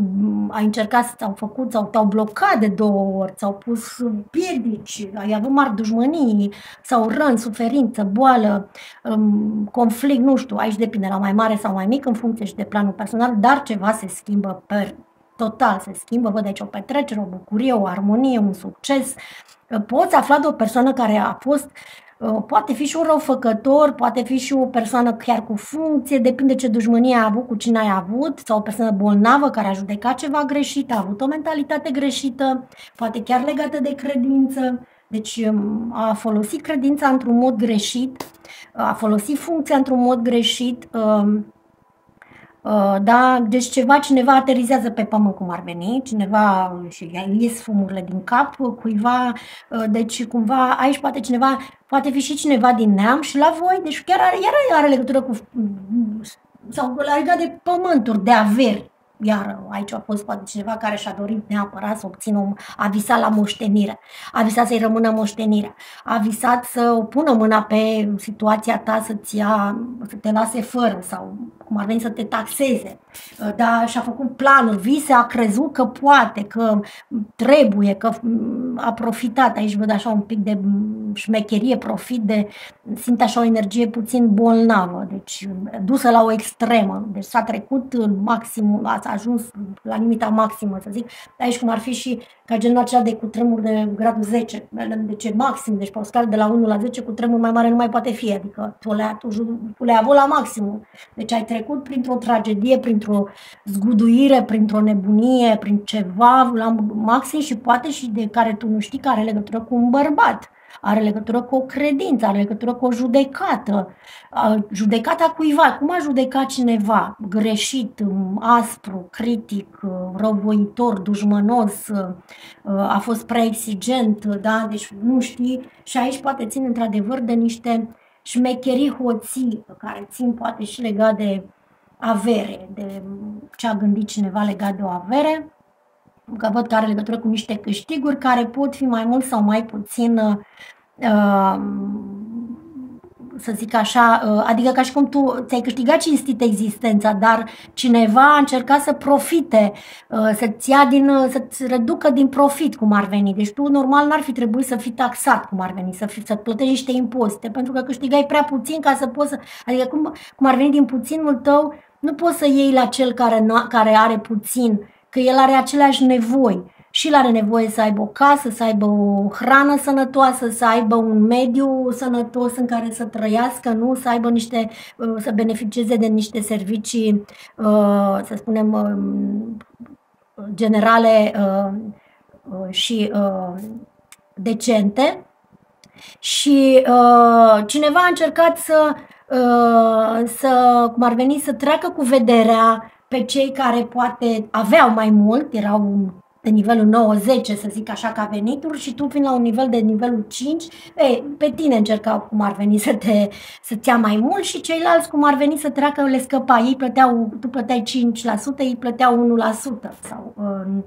ai încercat, ți-au făcut sau te-au blocat de două ori, ți-au pus piedici, ai avut mari dușmănii sau răni, suferință, boală, um, conflict, nu știu, aici depinde la mai mare sau mai mic în funcție și de planul personal, dar ceva se schimbă per total se schimbă, văd aici o petrecere, o bucurie, o armonie, un succes. Poți afla de o persoană care a fost Uh, poate fi și un răufăcător, poate fi și o persoană chiar cu funcție, depinde ce dușmănie a avut, cu cine ai avut, sau o persoană bolnavă care a judecat ceva greșit, a avut o mentalitate greșită, poate chiar legată de credință, deci um, a folosit credința într-un mod greșit, a folosit funcția într-un mod greșit, um, Uh, da, deci ceva, cineva aterizează pe pământ cum ar veni, cineva și i-a ies fumurile din cap, cuiva, uh, deci cumva aici poate cineva, poate fi și cineva din neam și la voi, deci chiar are, iar are legătură cu, sau legat de pământuri, de averi, iar aici a fost poate cineva care și-a dorit neapărat să obțină, o, a visat la moștenire, a visat să-i rămână moștenirea, a visat să o pună mâna pe situația ta să-ți ia, să te lase fără sau cum ar veni să te taxeze, da, și-a făcut planuri, vise, a crezut că poate, că trebuie, că a profitat, aici văd așa un pic de șmecherie, profit, de, simt așa o energie puțin bolnavă, deci dusă la o extremă, deci s-a trecut maximul, a ajuns la limita maximă, să zic, aici cum ar fi și ca genul acela de cutremur de gradul 10, deci maxim, deci pe o scară de la 1 la 10, cutremur mai mare nu mai poate fi, adică tu le-ai tu le avut la maximum. Deci ai trecut printr-o tragedie, printr-o zguduire, printr-o nebunie, prin ceva la maxim și poate și de care tu nu știi care are legătură cu un bărbat are legătură cu o credință, are legătură cu o judecată. Judecata cuiva, cum a judecat cineva greșit, aspru, critic, răuvoitor, dușmănos, a fost prea exigent, da? deci nu știi. Și aici poate ține într-adevăr de niște șmecherii hoții care țin poate și legat de avere, de ce a gândit cineva legat de o avere, că văd că are legătură cu niște câștiguri care pot fi mai mult sau mai puțin uh, să zic așa, uh, adică ca și cum tu ți-ai câștigat cinstit existența, dar cineva a încercat să profite, uh, să-ți ia din, uh, să-ți reducă din profit cum ar veni. Deci tu normal n-ar fi trebuit să fii taxat cum ar veni, să, fi, să plătești niște impozite, pentru că câștigai prea puțin ca să poți să, adică cum, cum ar veni din puținul tău, nu poți să iei la cel care, care are puțin, că el are aceleași nevoi și el are nevoie să aibă o casă, să aibă o hrană sănătoasă, să aibă un mediu sănătos în care să trăiască, nu să aibă niște, uh, să beneficieze de niște servicii, uh, să spunem, uh, generale și decente. Și cineva a încercat să, să, cum ar veni, să treacă cu vederea pe cei care poate aveau mai mult, erau de nivelul 9-10, să zic așa, ca venituri și tu fiind la un nivel de nivelul 5, ei, pe tine încercau cum ar veni să te să-ți ia mai mult și ceilalți cum ar veni să treacă, le scăpa. Ei plăteau, tu plăteai 5%, ei plăteau 1% sau uh,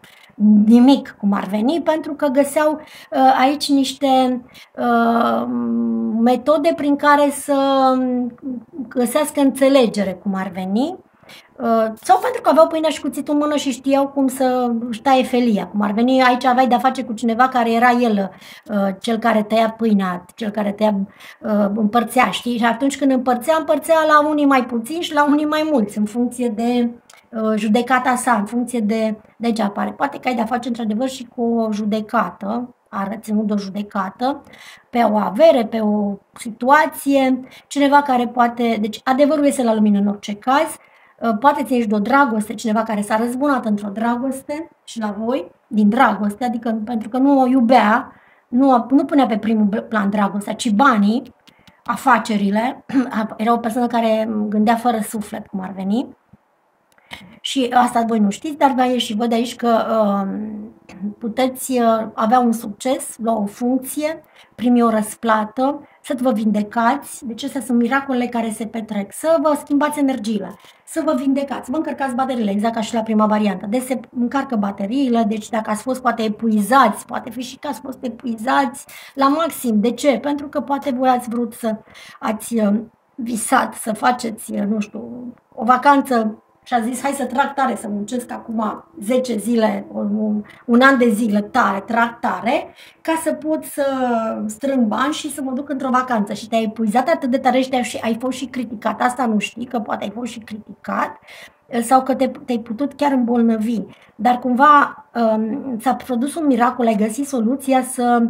nimic cum ar veni, pentru că găseau uh, aici niște uh, metode prin care să găsească înțelegere cum ar veni Uh, sau pentru că aveau pâinea și cuțitul în mână și știau cum să își taie felia. Cum ar veni aici aveai de-a face cu cineva care era el, uh, cel care tăia pâinea, cel care tăia, uh, împărțea, știi? Și atunci când împărțea, împărțea la unii mai puțini și la unii mai mulți, în funcție de judecata sa, în funcție de, de ce apare. Poate că ai de-a face într-adevăr și cu o judecată, a reținut de o judecată pe o avere, pe o situație, cineva care poate, deci adevărul este la lumină în orice caz, Uh, poate ți ești de o dragoste, cineva care s-a răzbunat într-o dragoste și la voi, din dragoste, adică pentru că nu o iubea, nu, nu punea pe primul plan dragostea, ci banii, afacerile, era o persoană care gândea fără suflet, cum ar veni, și asta voi nu știți, dar vă și văd aici că uh, puteți uh, avea un succes, lua o funcție, primi o răsplată, să vă vindecați, deci astea sunt miracolele care se petrec, să vă schimbați energiile, să vă vindecați, să vă încărcați bateriile, exact ca și la prima variantă. Deci se încarcă bateriile, deci dacă ați fost poate epuizați, poate fi și că ați fost epuizați la maxim. De ce? Pentru că poate voi ați vrut să ați uh, visat să faceți, uh, nu știu, o vacanță și a zis hai să trag tare, să muncesc acum 10 zile, un, un an de zile tare, trag tare, ca să pot să strâng bani și să mă duc într-o vacanță. Și te-ai epuizat atât de tare și ai, ai fost și criticat. Asta nu știi, că poate ai fost și criticat sau că te, te-ai putut chiar îmbolnăvi. Dar cumva um, s-a produs un miracol, ai găsit soluția să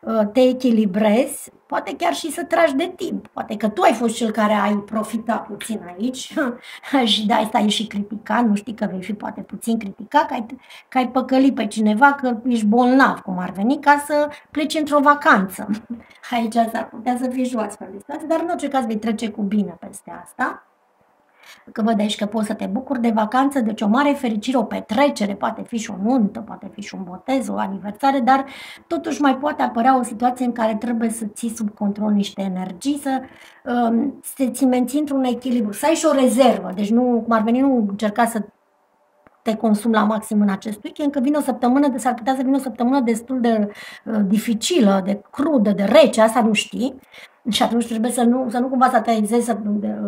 uh, te echilibrezi, poate chiar și să tragi de timp. Poate că tu ai fost cel care ai profitat puțin aici și de asta ai și criticat, nu știi că vei fi poate puțin criticat, că ai, că ai păcălit pe cineva, că ești bolnav, cum ar veni, ca să pleci într-o vacanță. Aici s-ar putea să fie și o astfel de situație, dar în orice caz vei trece cu bine peste asta că văd aici că poți să te bucuri de vacanță, deci o mare fericire, o petrecere, poate fi și o nuntă, poate fi și un botez, o aniversare, dar totuși mai poate apărea o situație în care trebuie să ții sub control niște energii, să um, ți menții într-un echilibru, să ai și o rezervă, deci nu, cum ar veni, nu încerca să te consumi la maxim în acest weekend, că vine o săptămână, de, s-ar putea să vină o săptămână destul de uh, dificilă, de crudă, de rece, asta nu știi. Și atunci trebuie să nu, să nu cumva să te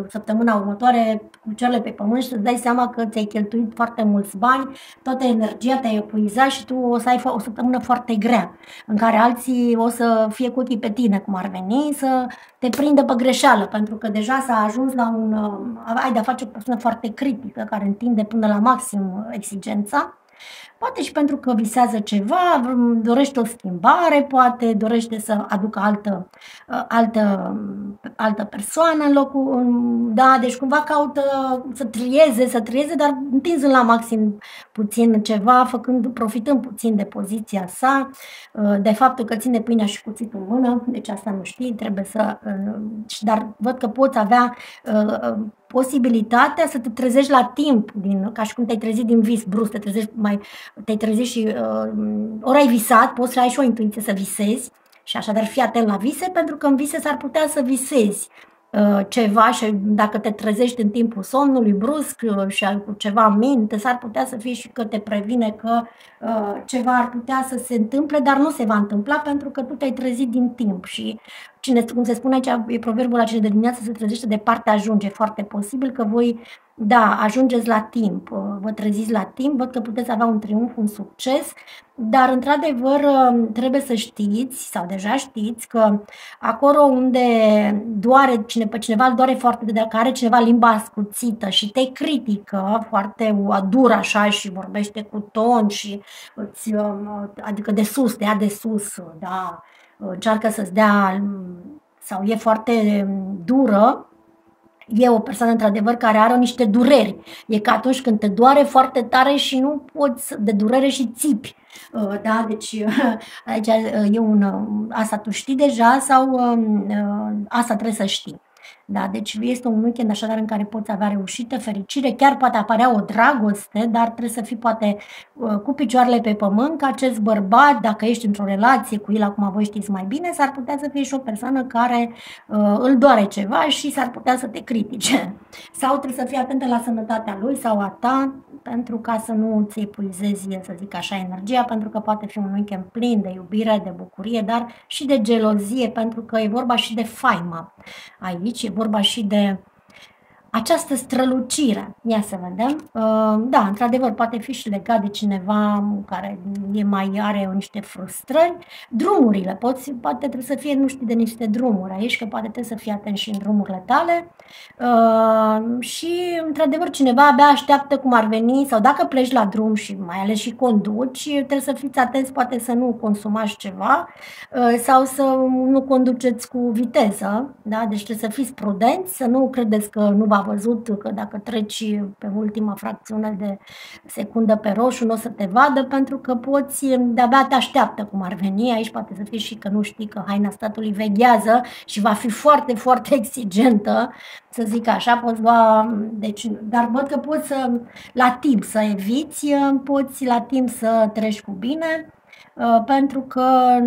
săptămâna următoare cu cele pe pământ și să dai seama că ți-ai cheltuit foarte mulți bani, toată energia te-ai epuizat și tu o să ai o săptămână foarte grea, în care alții o să fie cu ochii pe tine, cum ar veni, să te prindă pe greșeală, pentru că deja s-a ajuns la un... ai de-a face o persoană foarte critică, care întinde până la maxim exigența Poate și pentru că visează ceva, dorește o schimbare, poate dorește să aducă altă, ă, altă, altă persoană în locul, da, deci cumva caută să trieze, să trieze, dar întinzând la maxim puțin ceva, făcând, profitând puțin de poziția sa, ă, de faptul că ține pâinea și cuțitul în mână, deci asta nu știi, trebuie să, ă, dar văd că poți avea posibilitatea să te trezești la timp, din, ca și cum te-ai trezit din vis brusc, te trezești mai, te-ai trezit și uh, ori ai visat, poți să ai și o intuiție să visezi și așadar fii atent la vise, pentru că în vise s-ar putea să visezi Uh, ceva și dacă te trezești în timpul somnului brusc uh, și ai cu ceva în minte, s-ar putea să fie și că te previne că uh, ceva ar putea să se întâmple, dar nu se va întâmpla pentru că tu te-ai trezit din timp și cine, cum se spune aici, e proverbul acela de dimineață se trezește de parte ajunge. Foarte posibil că voi, da, ajungeți la timp, vă treziți la timp, văd că puteți avea un triumf, un succes, dar, într-adevăr, trebuie să știți, sau deja știți, că acolo unde doare cine, pe cineva îl doare foarte de dacă are cineva limba ascuțită și te critică foarte dur așa și vorbește cu ton și îți, adică de sus, de ea de sus, da, încearcă să-ți dea sau e foarte dură, e o persoană într-adevăr care are niște dureri. E ca atunci când te doare foarte tare și nu poți de durere și țipi. Uh, da, deci aici uh, e un, uh, asta tu știi deja sau um, asta trebuie să știi. Da, deci este un weekend așadar în care poți avea reușită, fericire, chiar poate apărea o dragoste, dar trebuie să fii poate uh, cu picioarele pe pământ, că acest bărbat, dacă ești într-o relație cu el, acum voi știți mai bine, s-ar putea să fie și o persoană care uh, îl doare ceva și s-ar putea să te critique. Sau trebuie să fii atentă la sănătatea lui sau a ta, pentru ca să nu ți epuizezi, să zic așa, energia, pentru că poate fi un weekend plin de iubire, de bucurie, dar și de gelozie, pentru că e vorba și de faimă aici, e vorba și de această strălucire. Ia să vedem. Uh, da, într-adevăr, poate fi și legat de cineva care e mai are niște frustrări. Drumurile, poți, poate trebuie să fie, nu știu, de niște drumuri aici, că poate trebuie să fii atent și în drumurile tale. Uh, și, într-adevăr, cineva abia așteaptă cum ar veni, sau dacă pleci la drum și mai ales și conduci, trebuie să fiți atenți, poate să nu consumați ceva uh, sau să nu conduceți cu viteză, da? deci trebuie să fiți prudenți, să nu credeți că nu va văzut că dacă treci pe ultima fracțiune de secundă pe roșu, nu o să te vadă pentru că poți, de-abia te așteaptă cum ar veni. Aici poate să fie și că nu știi că haina statului veghează și va fi foarte, foarte exigentă, să zic așa, poți lua, deci, dar văd că poți să, la timp să eviți, poți la timp să treci cu bine, Uh, pentru că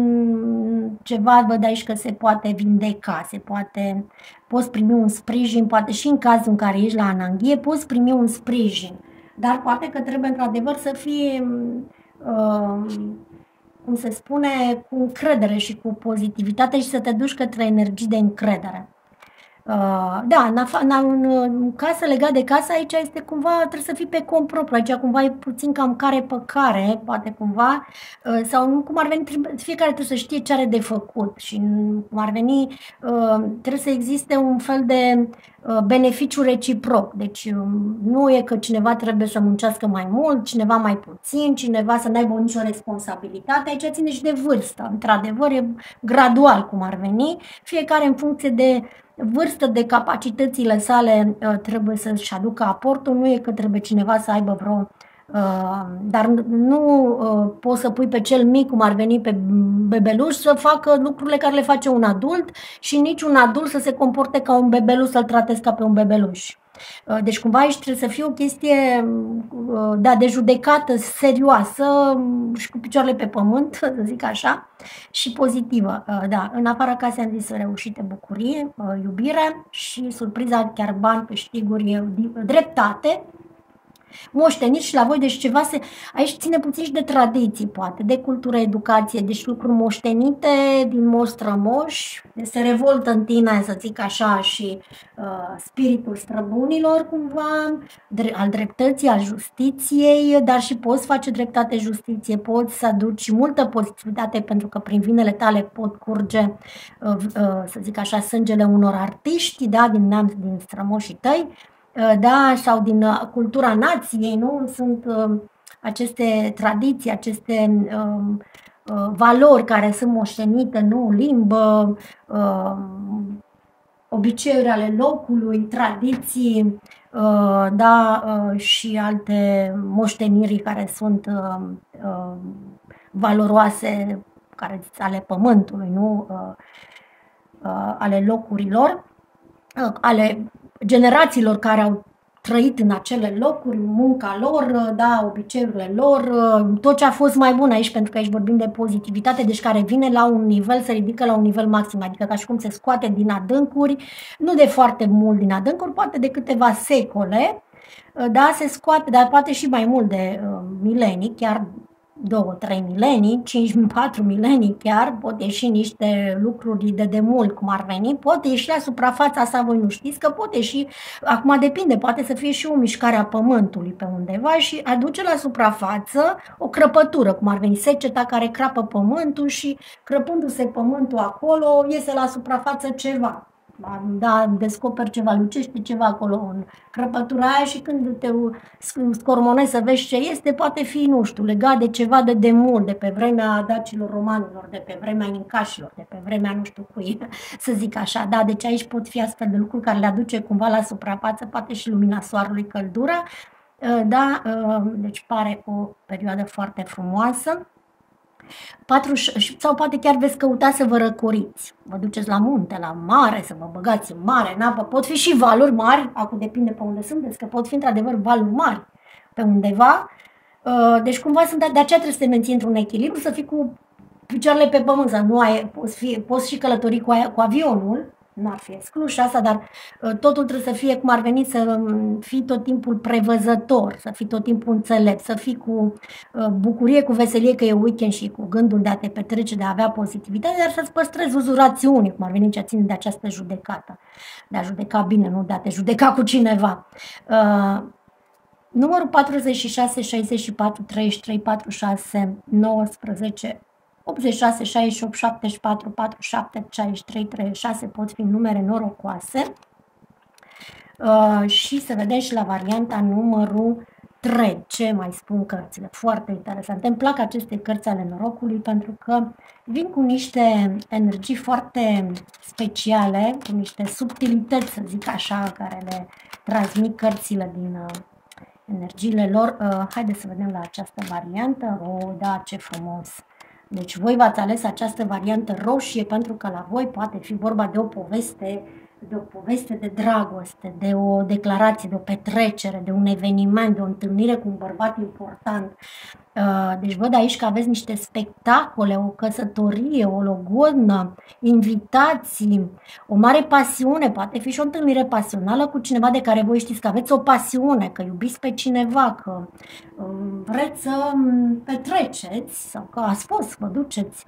ceva văd aici că se poate vindeca, se poate, poți primi un sprijin, poate și în cazul în care ești la ananghie, poți primi un sprijin. Dar poate că trebuie într-adevăr să fie, uh, cum se spune, cu încredere și cu pozitivitate și să te duci către energii de încredere. Uh, da, în, afa- în, în, în casă, legat de casă, aici este cumva, trebuie să fii pe cont propriu, aici cumva e puțin cam care pe care, poate cumva, uh, sau nu cum ar veni, trebuie- fiecare trebuie să știe ce are de făcut. Și în- cum ar veni, uh, trebuie să existe un fel de uh, beneficiu reciproc. Deci um, nu e că cineva trebuie să muncească mai mult, cineva mai puțin, cineva să n-aibă nicio responsabilitate, aici ține și de vârstă. Într-adevăr, e gradual cum ar veni, fiecare în funcție de vârstă, de capacitățile sale uh, trebuie să-și aducă aportul, nu e că trebuie cineva să aibă vreo Uh, dar nu uh, poți să pui pe cel mic, cum ar veni pe bebeluș, să facă lucrurile care le face un adult și nici un adult să se comporte ca un bebeluș, să-l tratezi ca pe un bebeluș. Uh, deci cumva aici trebuie să fie o chestie uh, da, de judecată serioasă um, și cu picioarele pe pământ, să zic așa, și pozitivă. Uh, da, în afara casei am zis reușite, bucurie, iubire și surpriza, chiar bani, câștiguri, dreptate, moștenit și la voi, deci ceva se... Aici ține puțin și de tradiții, poate, de cultură, educație, deci lucruri moștenite din moș strămoși, se revoltă în tine, să zic așa, și uh, spiritul străbunilor, cumva, al dreptății, al justiției, dar și poți face dreptate, justiție, poți să aduci multă pozitivitate, pentru că prin vinele tale pot curge, uh, uh, să zic așa, sângele unor artiști, da, din neamț, din strămoșii tăi, Uh, da, sau din uh, cultura nației, nu? Sunt uh, aceste tradiții, aceste um, valori care sunt moștenite, nu? Limbă, um, obiceiuri ale locului, tradiții, da, și alte moșteniri care sunt valoroase, care ale pământului, nu? ale locurilor, ale generațiilor care au trăit în acele locuri, munca lor, da, obiceiurile lor, tot ce a fost mai bun aici, pentru că aici vorbim de pozitivitate, deci care vine la un nivel, se ridică la un nivel maxim, adică ca și cum se scoate din adâncuri, nu de foarte mult din adâncuri, poate de câteva secole, da, se scoate, dar poate și mai mult de uh, milenii, chiar două, trei milenii, cinci, patru milenii chiar, pot ieși niște lucruri de demult, cum ar veni, pot ieși la suprafața asta, voi nu știți că pot ieși, acum depinde, poate să fie și o mișcare a pământului pe undeva și aduce la suprafață o crăpătură, cum ar veni seceta care crapă pământul și crăpându-se pământul acolo, iese la suprafață ceva da, descoperi ceva, lucește ceva acolo în crăpătura aia și când te scormonezi să vezi ce este, poate fi, nu știu, legat de ceva de demult, de pe vremea dacilor romanilor, de pe vremea incașilor, de pe vremea nu știu cui, să zic așa. Da, deci aici pot fi astfel de lucruri care le aduce cumva la suprafață, poate și lumina soarelui, căldura. Da, deci pare o perioadă foarte frumoasă. 4, sau poate chiar veți căuta să vă răcoriți. Vă duceți la munte, la mare, să vă băgați în mare, în apă. Pot fi și valuri mari, acum depinde pe unde sunteți, că pot fi într-adevăr valuri mari pe undeva. Uh, deci cumva sunt, de aceea trebuie să te menții într-un echilibru, să fii cu picioarele pe pământ, să nu ai, poți, fi, poți și călători cu, cu avionul, nu ar fi exclus și asta, dar uh, totul trebuie să fie cum ar veni să um, fii tot timpul prevăzător, să fii tot timpul înțelept, să fii cu uh, bucurie, cu veselie că e weekend și cu gândul de a te petrece, de a avea pozitivitate, dar să-ți păstrezi uzurațiunii, cum ar veni ce ține de această judecată, de a judeca bine, nu de a te judeca cu cineva. Uh, numărul 46, 64, 33, 46, 19, 86, 68, 74, 47, 63, 36 pot fi numere norocoase. Uh, și să vedem și la varianta numărul 3. Ce mai spun cărțile? Foarte interesante. Îmi plac aceste cărți ale norocului pentru că vin cu niște energii foarte speciale, cu niște subtilități, să zic așa, care le transmit cărțile din uh, energiile lor. Uh, haideți să vedem la această variantă. O, oh, da, ce frumos! Deci voi v-ați ales această variantă roșie pentru că la voi poate fi vorba de o poveste de o poveste de dragoste, de o declarație, de o petrecere, de un eveniment, de o întâlnire cu un bărbat important. Uh, deci văd aici că aveți niște spectacole, o căsătorie, o logodnă, invitații, o mare pasiune, poate fi și o întâlnire pasională cu cineva de care voi știți că aveți o pasiune, că iubiți pe cineva, că um, vreți să um, petreceți sau că ați fost, vă duceți.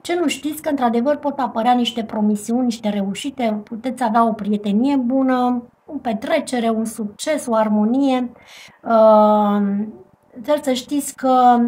Ce nu știți că într-adevăr pot apărea niște promisiuni, niște reușite, puteți avea o prietenie bună, o petrecere, un succes, o armonie. Uh, trebuie să știți că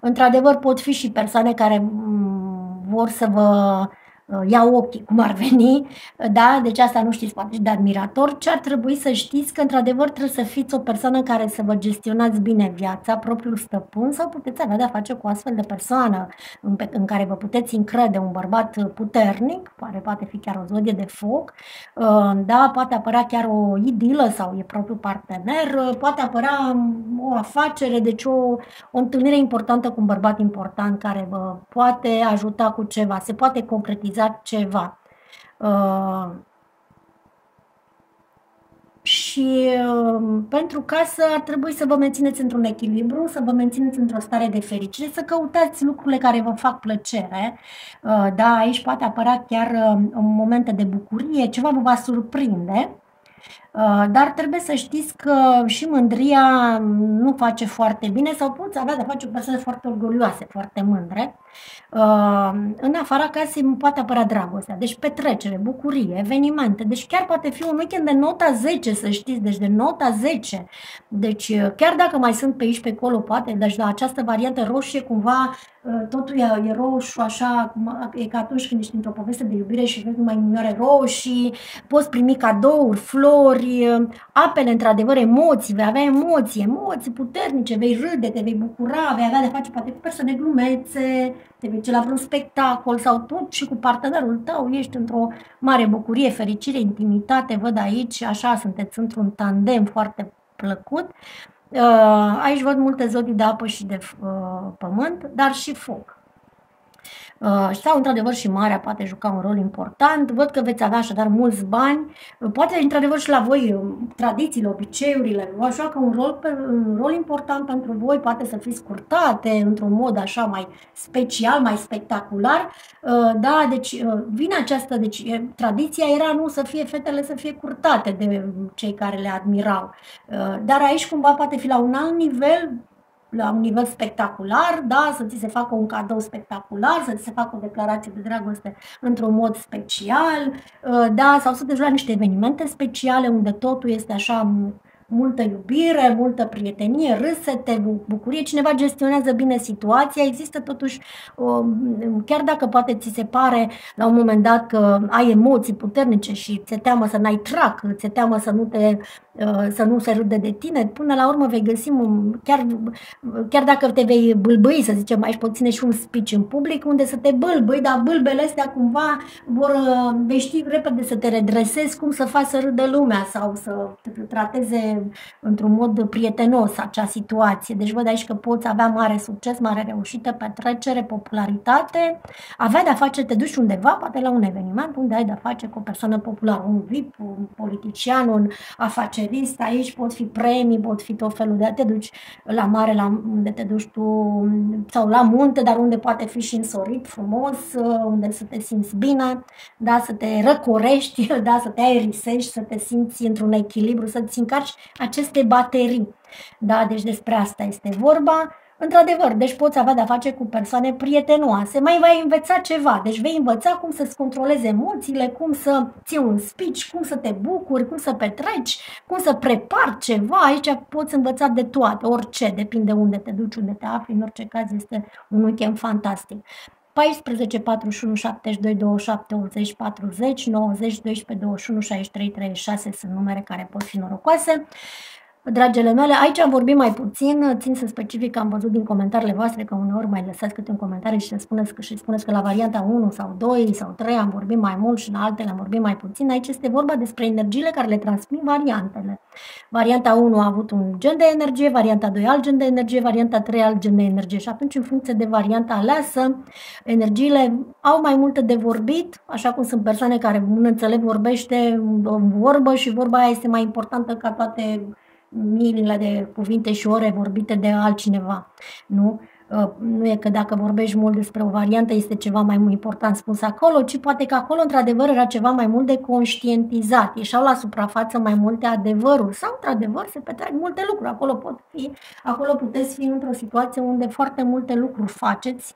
într-adevăr pot fi și persoane care mm, vor să vă Uh, ia ochii, cum ar veni, da? Deci asta nu știți poate de admirator, ce ar trebui să știți că într-adevăr trebuie să fiți o persoană care să vă gestionați bine viața, propriul stăpân sau puteți avea de-a face cu o astfel de persoană în, pe, în care vă puteți încrede, un bărbat puternic, care poate fi chiar o zodie de foc, uh, da? Poate apărea chiar o idilă sau e propriul partener, uh, poate apărea o afacere, deci o, o întâlnire importantă cu un bărbat important care vă poate ajuta cu ceva, se poate concretiza realizat ceva. Uh, și uh, pentru casă ar trebui să vă mențineți într-un echilibru, să vă mențineți într-o stare de fericire, să căutați lucrurile care vă fac plăcere. Uh, da, aici poate apărea chiar uh, momente de bucurie, ceva vă va surprinde. Uh, dar trebuie să știți că și mândria nu face foarte bine sau poți avea de face o persoană foarte orgolioase, foarte mândre. Uh, în afara casei poate apărea dragostea, deci petrecere, bucurie, evenimente, deci chiar poate fi un weekend de nota 10, să știți, deci de nota 10. Deci uh, chiar dacă mai sunt pe aici, pe acolo, poate, deci la această variantă roșie cumva totul e, e roșu, așa, e ca atunci când ești într-o poveste de iubire și vezi numai minioare roșii, poți primi cadouri, flori, apele, într-adevăr, emoții, vei avea emoții, emoții puternice, vei râde, te vei bucura, vei avea de face poate cu persoane glumețe, te vei la vreun spectacol sau tot și cu partenerul tău, ești într-o mare bucurie, fericire, intimitate, văd aici, așa sunteți într-un tandem foarte plăcut. Uh, aici văd multe zodii de apă și de uh, pământ, dar și foc. Uh, sau, într-adevăr, și marea poate juca un rol important. Văd că veți avea așadar mulți bani. Uh, poate, într-adevăr, și la voi uh, tradițiile, obiceiurile vă joacă un rol, un rol important pentru voi. Poate să fiți curtate într-un mod așa mai special, mai spectacular. Da, deci vine această, deci tradiția era nu să fie fetele să fie curtate de cei care le admirau. Dar aici cumva poate fi la un alt nivel la un nivel spectacular, da, să ți se facă un cadou spectacular, să ți se facă o declarație de dragoste într-un mod special, uh, da, sau să te la niște evenimente speciale unde totul este așa multă iubire, multă prietenie, râsete, bucurie, cineva gestionează bine situația, există totuși, chiar dacă poate ți se pare la un moment dat că ai emoții puternice și ți-e teamă să n-ai trac, ți-e teamă să nu te Uh, să nu se râde de tine, până la urmă vei găsi, un, chiar, chiar dacă te vei bâlbâi, să zicem, aici poți ține și un speech în public unde să te bâlbâi, dar bâlbele astea cumva vor, uh, vei ști repede să te redresezi, cum să faci să râde lumea sau să te trateze într-un mod prietenos acea situație. Deci văd aici că poți avea mare succes, mare reușită, petrecere, popularitate, avea de-a face, te duci undeva, poate la un eveniment unde ai de-a face cu o persoană populară, un VIP, un politician, un afaceric aferist, aici pot fi premii, pot fi tot felul de... Te duci la mare, la unde te duci tu, sau la munte, dar unde poate fi și însorit frumos, unde să te simți bine, da, să te răcorești, da, să te aerisești, să te simți într-un echilibru, să-ți încarci aceste baterii. Da, deci despre asta este vorba. Într-adevăr, deci poți avea de-a face cu persoane prietenoase, mai vei învăța ceva, deci vei învăța cum să-ți controlezi emoțiile, cum să ții un speech, cum să te bucuri, cum să petreci, cum să prepari ceva, aici poți învăța de toate, orice, depinde unde te duci, unde te afli, în orice caz este un weekend fantastic. 14, 41, 72, 27, 80, 40, 90, 12, 21, 63, 36 sunt numere care pot fi norocoase. Dragele mele, aici am vorbit mai puțin, țin să specific că am văzut din comentariile voastre că uneori mai lăsați câte un comentariu și spuneți că, și spuneți că la varianta 1 sau 2 sau 3 am vorbit mai mult și la altele am vorbit mai puțin. Aici este vorba despre energiile care le transmit variantele. Varianta 1 a avut un gen de energie, varianta 2 alt gen de energie, varianta 3 alt gen de energie și atunci în funcție de varianta aleasă, energiile au mai multe de vorbit, așa cum sunt persoane care un înțeleg vorbește o vorbă și vorba aia este mai importantă ca toate miile de cuvinte și ore vorbite de altcineva, nu? Uh, nu e că dacă vorbești mult despre o variantă este ceva mai important spus acolo, ci poate că acolo într-adevăr era ceva mai mult de conștientizat, ieșeau la suprafață mai multe adevăruri. Sau într-adevăr se petrec multe lucruri, acolo pot fi, acolo puteți fi într-o situație unde foarte multe lucruri faceți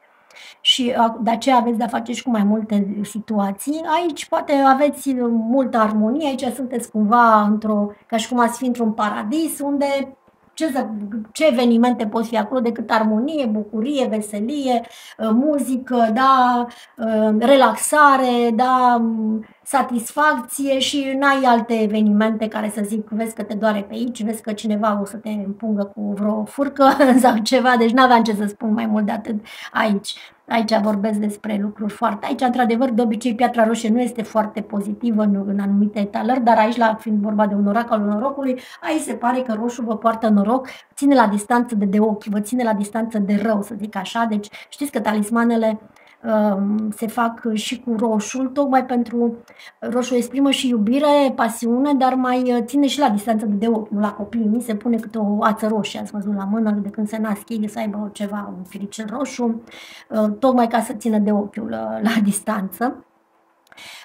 și de aceea aveți de-a face și cu mai multe situații. Aici poate aveți multă armonie, aici sunteți cumva într-o, ca și cum ați fi într-un paradis unde ce, să, ce evenimente pot fi acolo decât armonie, bucurie, veselie, uh, muzică, da, uh, relaxare, da, satisfacție și n-ai alte evenimente care să zic, vezi că te doare pe aici, vezi că cineva o să te împungă cu vreo furcă sau ceva, deci n-aveam ce să spun mai mult de atât aici. Aici vorbesc despre lucruri foarte... Aici, într-adevăr, de obicei, piatra roșie nu este foarte pozitivă în, în anumite etalări, dar aici, la fiind vorba de un orac al norocului, aici se pare că roșu vă poartă noroc, ține la distanță de, de ochi, vă ține la distanță de rău, să zic așa. Deci știți că talismanele Um, se fac și cu roșul, tocmai pentru roșul exprimă și iubire, pasiune, dar mai uh, ține și la distanță de ochi, nu la copii. Mi se pune câte o ață roșie, ați văzut la mână, de când se nasc ei, să aibă ceva, un firicel roșu, uh, tocmai ca să țină de ochiul uh, la distanță.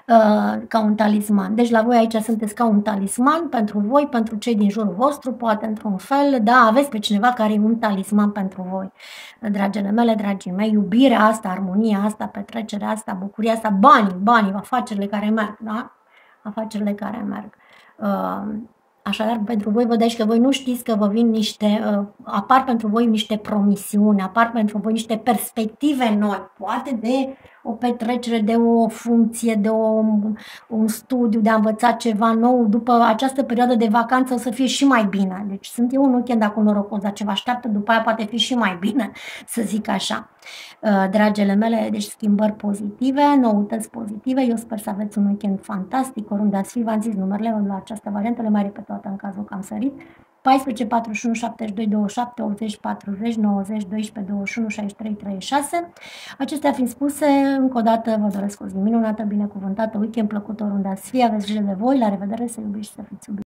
Uh, ca un talisman. Deci la voi aici sunteți ca un talisman pentru voi, pentru cei din jurul vostru, poate într-un fel, da, aveți pe cineva care e un talisman pentru voi. Dragele mele, dragii mei, iubirea asta, armonia asta, petrecerea asta, bucuria asta, banii, banii, afacerile care merg, da? Afacerile care merg. Uh, Așadar, pentru voi vă deci că voi nu știți că vă vin niște, uh, apar pentru voi niște promisiuni, apar pentru voi niște perspective noi, poate de o petrecere, de o funcție, de o, un studiu, de a învăța ceva nou. După această perioadă de vacanță o să fie și mai bine. Deci sunt eu un weekend acum norocos, dar ce vă așteaptă după aia poate fi și mai bine, să zic așa. Uh, dragele mele, deci schimbări pozitive, noutăți pozitive. Eu sper să aveți un weekend fantastic, oriunde ați fi. V-am zis numerele la această variantă, le mai repetat în cazul că am sărit. 14, 41, 72, 27, 80, 40, 90, 12, 21, 63, 36. Acestea fiind spuse, încă o dată vă doresc o zi minunată, binecuvântată, weekend plăcut oriunde ați fi, aveți grijă de voi, la revedere, să iubiți și să fiți iubiți.